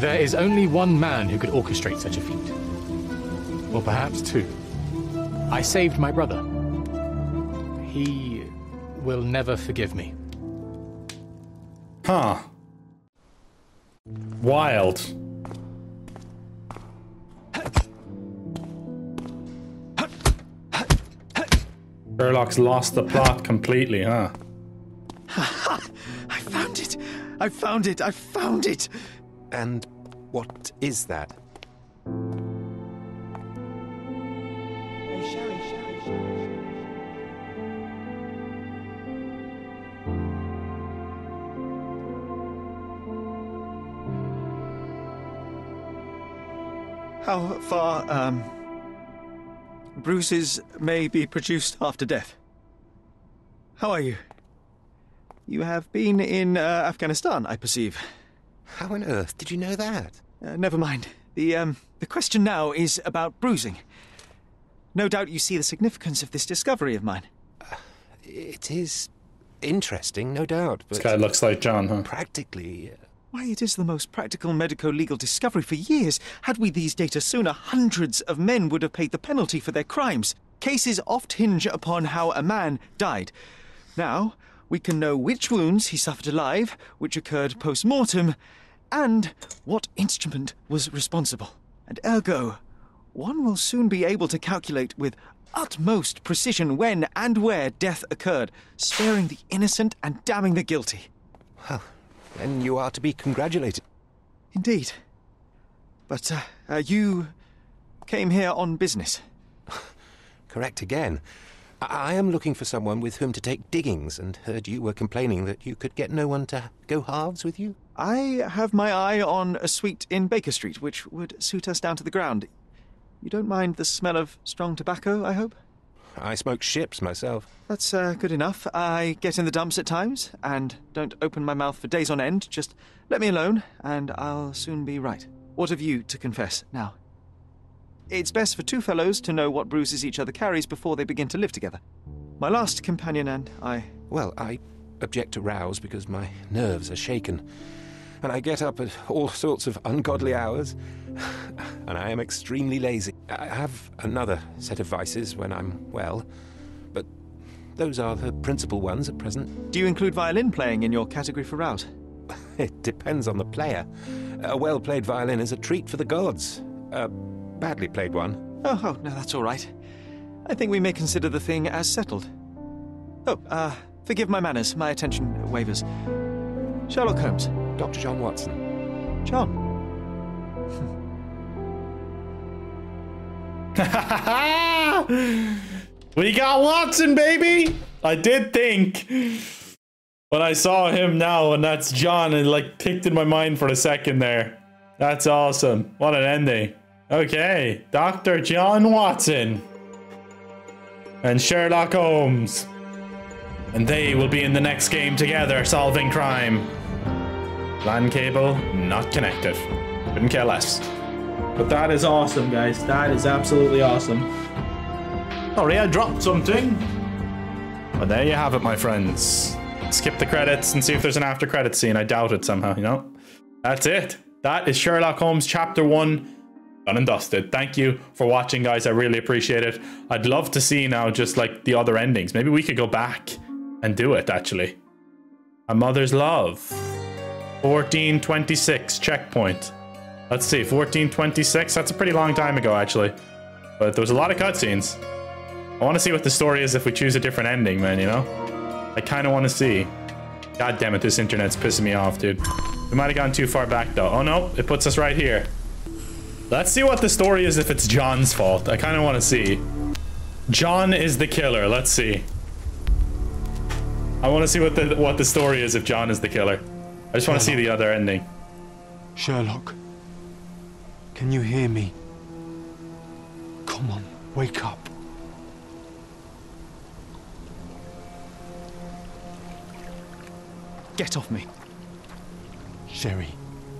There is only one man who could orchestrate such a feat. Or perhaps two. I saved my brother. He will never forgive me. Huh. Wild. Sherlock's lost the plot completely, huh? I found it! I found it! I found it! And what is that? How far, um. Bruises may be produced after death. How are you? You have been in uh, Afghanistan, I perceive. How on earth did you know that? Uh, never mind. The, um, the question now is about bruising. No doubt you see the significance of this discovery of mine. It is interesting, no doubt, but. This guy looks like John, huh? Practically. Why, it is the most practical medico legal discovery for years. Had we these data sooner, hundreds of men would have paid the penalty for their crimes. Cases oft hinge upon how a man died. Now, we can know which wounds he suffered alive, which occurred post mortem, and what instrument was responsible. And ergo, one will soon be able to calculate with utmost precision when and where death occurred, sparing the innocent and damning the guilty. Well, then you are to be congratulated. Indeed. But uh, uh, you came here on business. Correct again. I, I am looking for someone with whom to take diggings, and heard you were complaining that you could get no one to go halves with you. I have my eye on a suite in Baker Street, which would suit us down to the ground. You don't mind the smell of strong tobacco, I hope? I smoke ships myself. That's uh, good enough. I get in the dumps at times and don't open my mouth for days on end. Just let me alone, and I'll soon be right. What have you to confess now? It's best for two fellows to know what bruises each other carries before they begin to live together. My last companion and I. Well, I object to rows because my nerves are shaken. And I get up at all sorts of ungodly hours. And I am extremely lazy. I have another set of vices when I'm well, but those are the principal ones at present. Do you include violin playing in your category for rout? It depends on the player. A well played violin is a treat for the gods. A badly played one. Oh, oh, no, that's all right. I think we may consider the thing as settled. Oh, uh, forgive my manners. My attention wavers. Sherlock Holmes. Dr. John Watson. John. we got Watson, baby! I did think when I saw him now, and that's John, it like picked in my mind for a second there. That's awesome. What an ending. Okay, Dr. John Watson and Sherlock Holmes. And they will be in the next game together solving crime. LAN cable not connected. Couldn't care less. But that is awesome, guys. That is absolutely awesome. Sorry, I dropped something. But there you have it, my friends. Skip the credits and see if there's an after credit scene. I doubt it somehow, you know? That's it. That is Sherlock Holmes Chapter 1 done and dusted. Thank you for watching, guys. I really appreciate it. I'd love to see now just like the other endings. Maybe we could go back and do it, actually. A Mother's Love. 1426 checkpoint. Let's see, 1426. That's a pretty long time ago, actually. But there was a lot of cutscenes. I want to see what the story is if we choose a different ending, man, you know? I kind of want to see. God damn it, this internet's pissing me off, dude. We might have gone too far back, though. Oh, no, it puts us right here. Let's see what the story is if it's John's fault. I kind of want to see. John is the killer. Let's see. I want to see what the what the story is if John is the killer. I just want to see the other ending. Sherlock, can you hear me? Come on, wake up. Get off me. Sherry,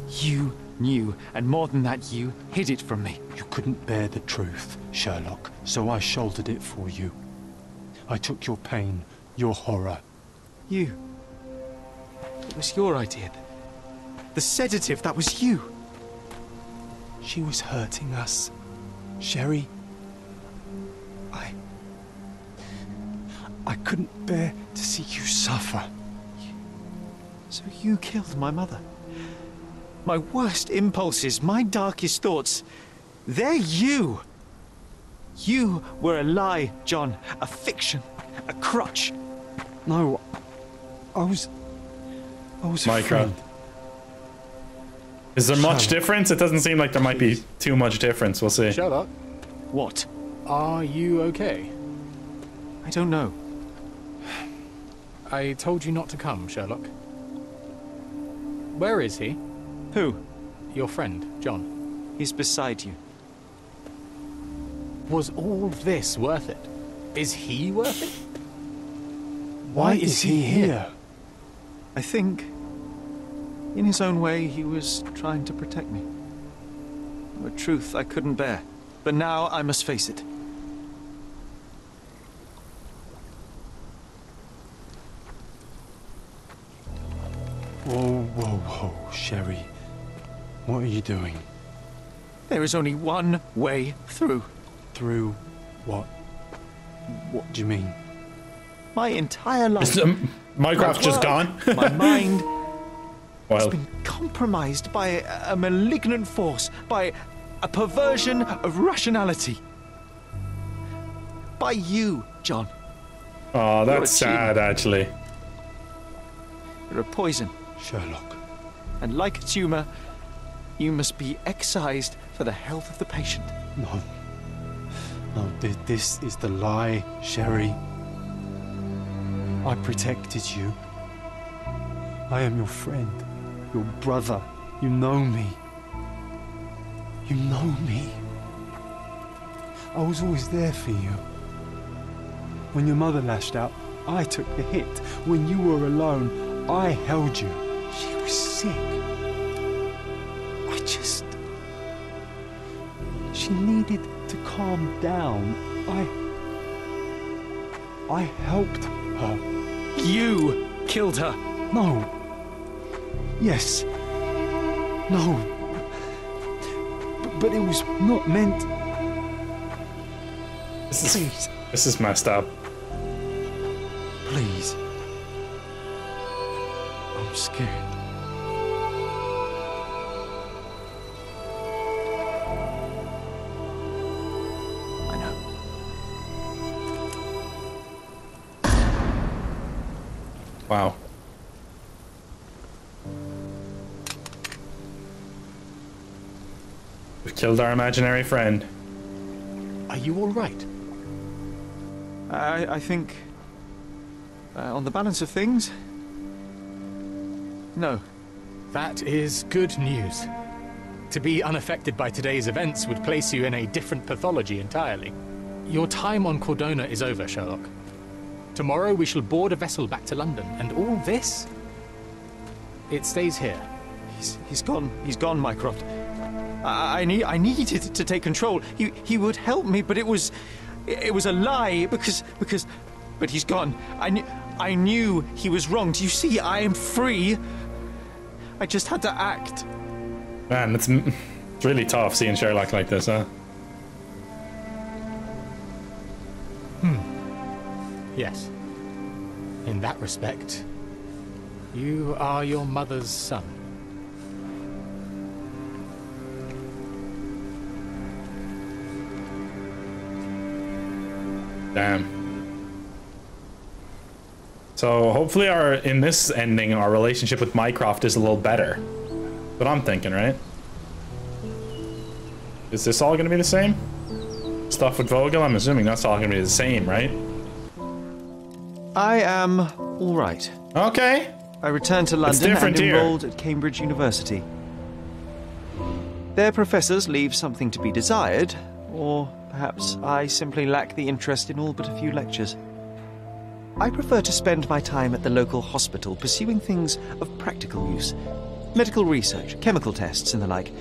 You knew, and more than that, you hid it from me. you couldn't bear the truth, Sherlock, so I shouldered it for you. I took your pain, your horror. You. It was your idea. The sedative, that was you. She was hurting us. Sherry, I. I couldn't bear to see you suffer. So you killed my mother. My worst impulses, my darkest thoughts, they're you. You were a lie, John, a fiction, a crutch. No, I was. I was a Mycroft. friend. Is there much up. difference? It doesn't seem like there might be too much difference. We'll see. Shut up. What? Are you okay? I don't know. I told you not to come, Sherlock. Where is he? Who? Your friend, John. He's beside you. Was all this worth it? Is he worth it? Why is he here? I think, in his own way, he was trying to protect me. A truth I couldn't bear. But now I must face it. Whoa, whoa, whoa, Sherry. What are you doing? There is only one way through. Through what? What do you mean? My entire life. Is, um, Mycroft's my just work, gone? my mind has been compromised by a, a malignant force, by a perversion of rationality. By you, John. oh, that's sad, actually. You're a poison. Sherlock. And like a tumor, you must be excised for the health of the patient. No. No, thi- this is the lie, Sherry. I protected you. I am your friend, your brother. You know me. You know me. I was always there for you. When your mother lashed out, I took the hit. When you were alone, I held you. She was sick. I just. She needed to calm down. I. I helped her. You killed her. No. Yes. No. B- but it was not meant. This is, this is messed up. Please. I'm scared. Killed our imaginary friend. Are you all right? I, I think, uh, on the balance of things, no. That is good news. To be unaffected by today's events would place you in a different pathology entirely. Your time on Cordona is over, Sherlock. Tomorrow we shall board a vessel back to London, and all this? It stays here. He's, he's gone. He's gone, Mycroft. I, I need. I needed to take control. He he would help me, but it was, it was a lie because because, but he's gone. I knew. I knew he was wrong. Do you see? I am free. I just had to act. Man, it's, it's really tough seeing Sherlock like this, huh? Hmm. Yes. In that respect, you are your mother's son. Damn. So hopefully our in this ending our relationship with Mycroft is a little better. But I'm thinking, right? Is this all gonna be the same? Stuff with Vogel? I'm assuming that's all gonna be the same, right? I am all right. Okay. I returned to London and here. enrolled at Cambridge University. Their professors leave something to be desired, or perhaps I simply lack the interest in all but a few lectures. I prefer to spend my time at the local hospital pursuing things of practical use medical research, chemical tests, and the like.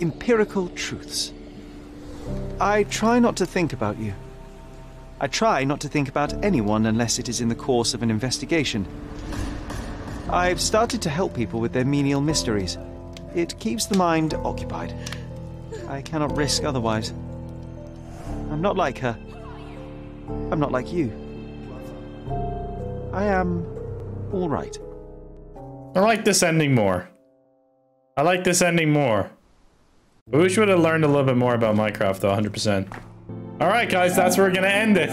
Empirical truths. I try not to think about you. I try not to think about anyone unless it is in the course of an investigation. I've started to help people with their menial mysteries. It keeps the mind occupied. I cannot risk otherwise. I'm not like her. I'm not like you. I am all right. I like this ending more. I like this ending more. I wish we would have learned a little bit more about Mycroft though, 100%. Alright guys, that's where we're gonna end it.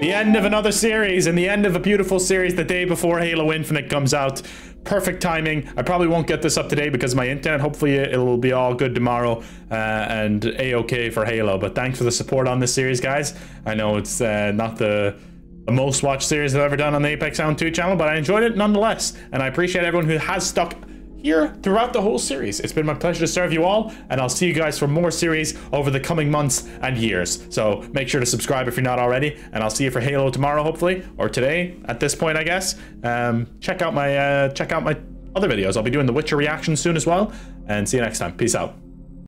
The end of another series and the end of a beautiful series the day before Halo Infinite comes out. Perfect timing. I probably won't get this up today because my internet. Hopefully it will be all good tomorrow uh, and a-okay for Halo. But thanks for the support on this series, guys. I know it's uh, not the the most watched series I've ever done on the Apex Hound 2 channel, but I enjoyed it nonetheless. And I appreciate everyone who has stuck here throughout the whole series. It's been my pleasure to serve you all, and I'll see you guys for more series over the coming months and years. So make sure to subscribe if you're not already, and I'll see you for Halo tomorrow, hopefully, or today at this point, I guess. Um, check out my uh, check out my other videos. I'll be doing the Witcher reaction soon as well, and see you next time. Peace out.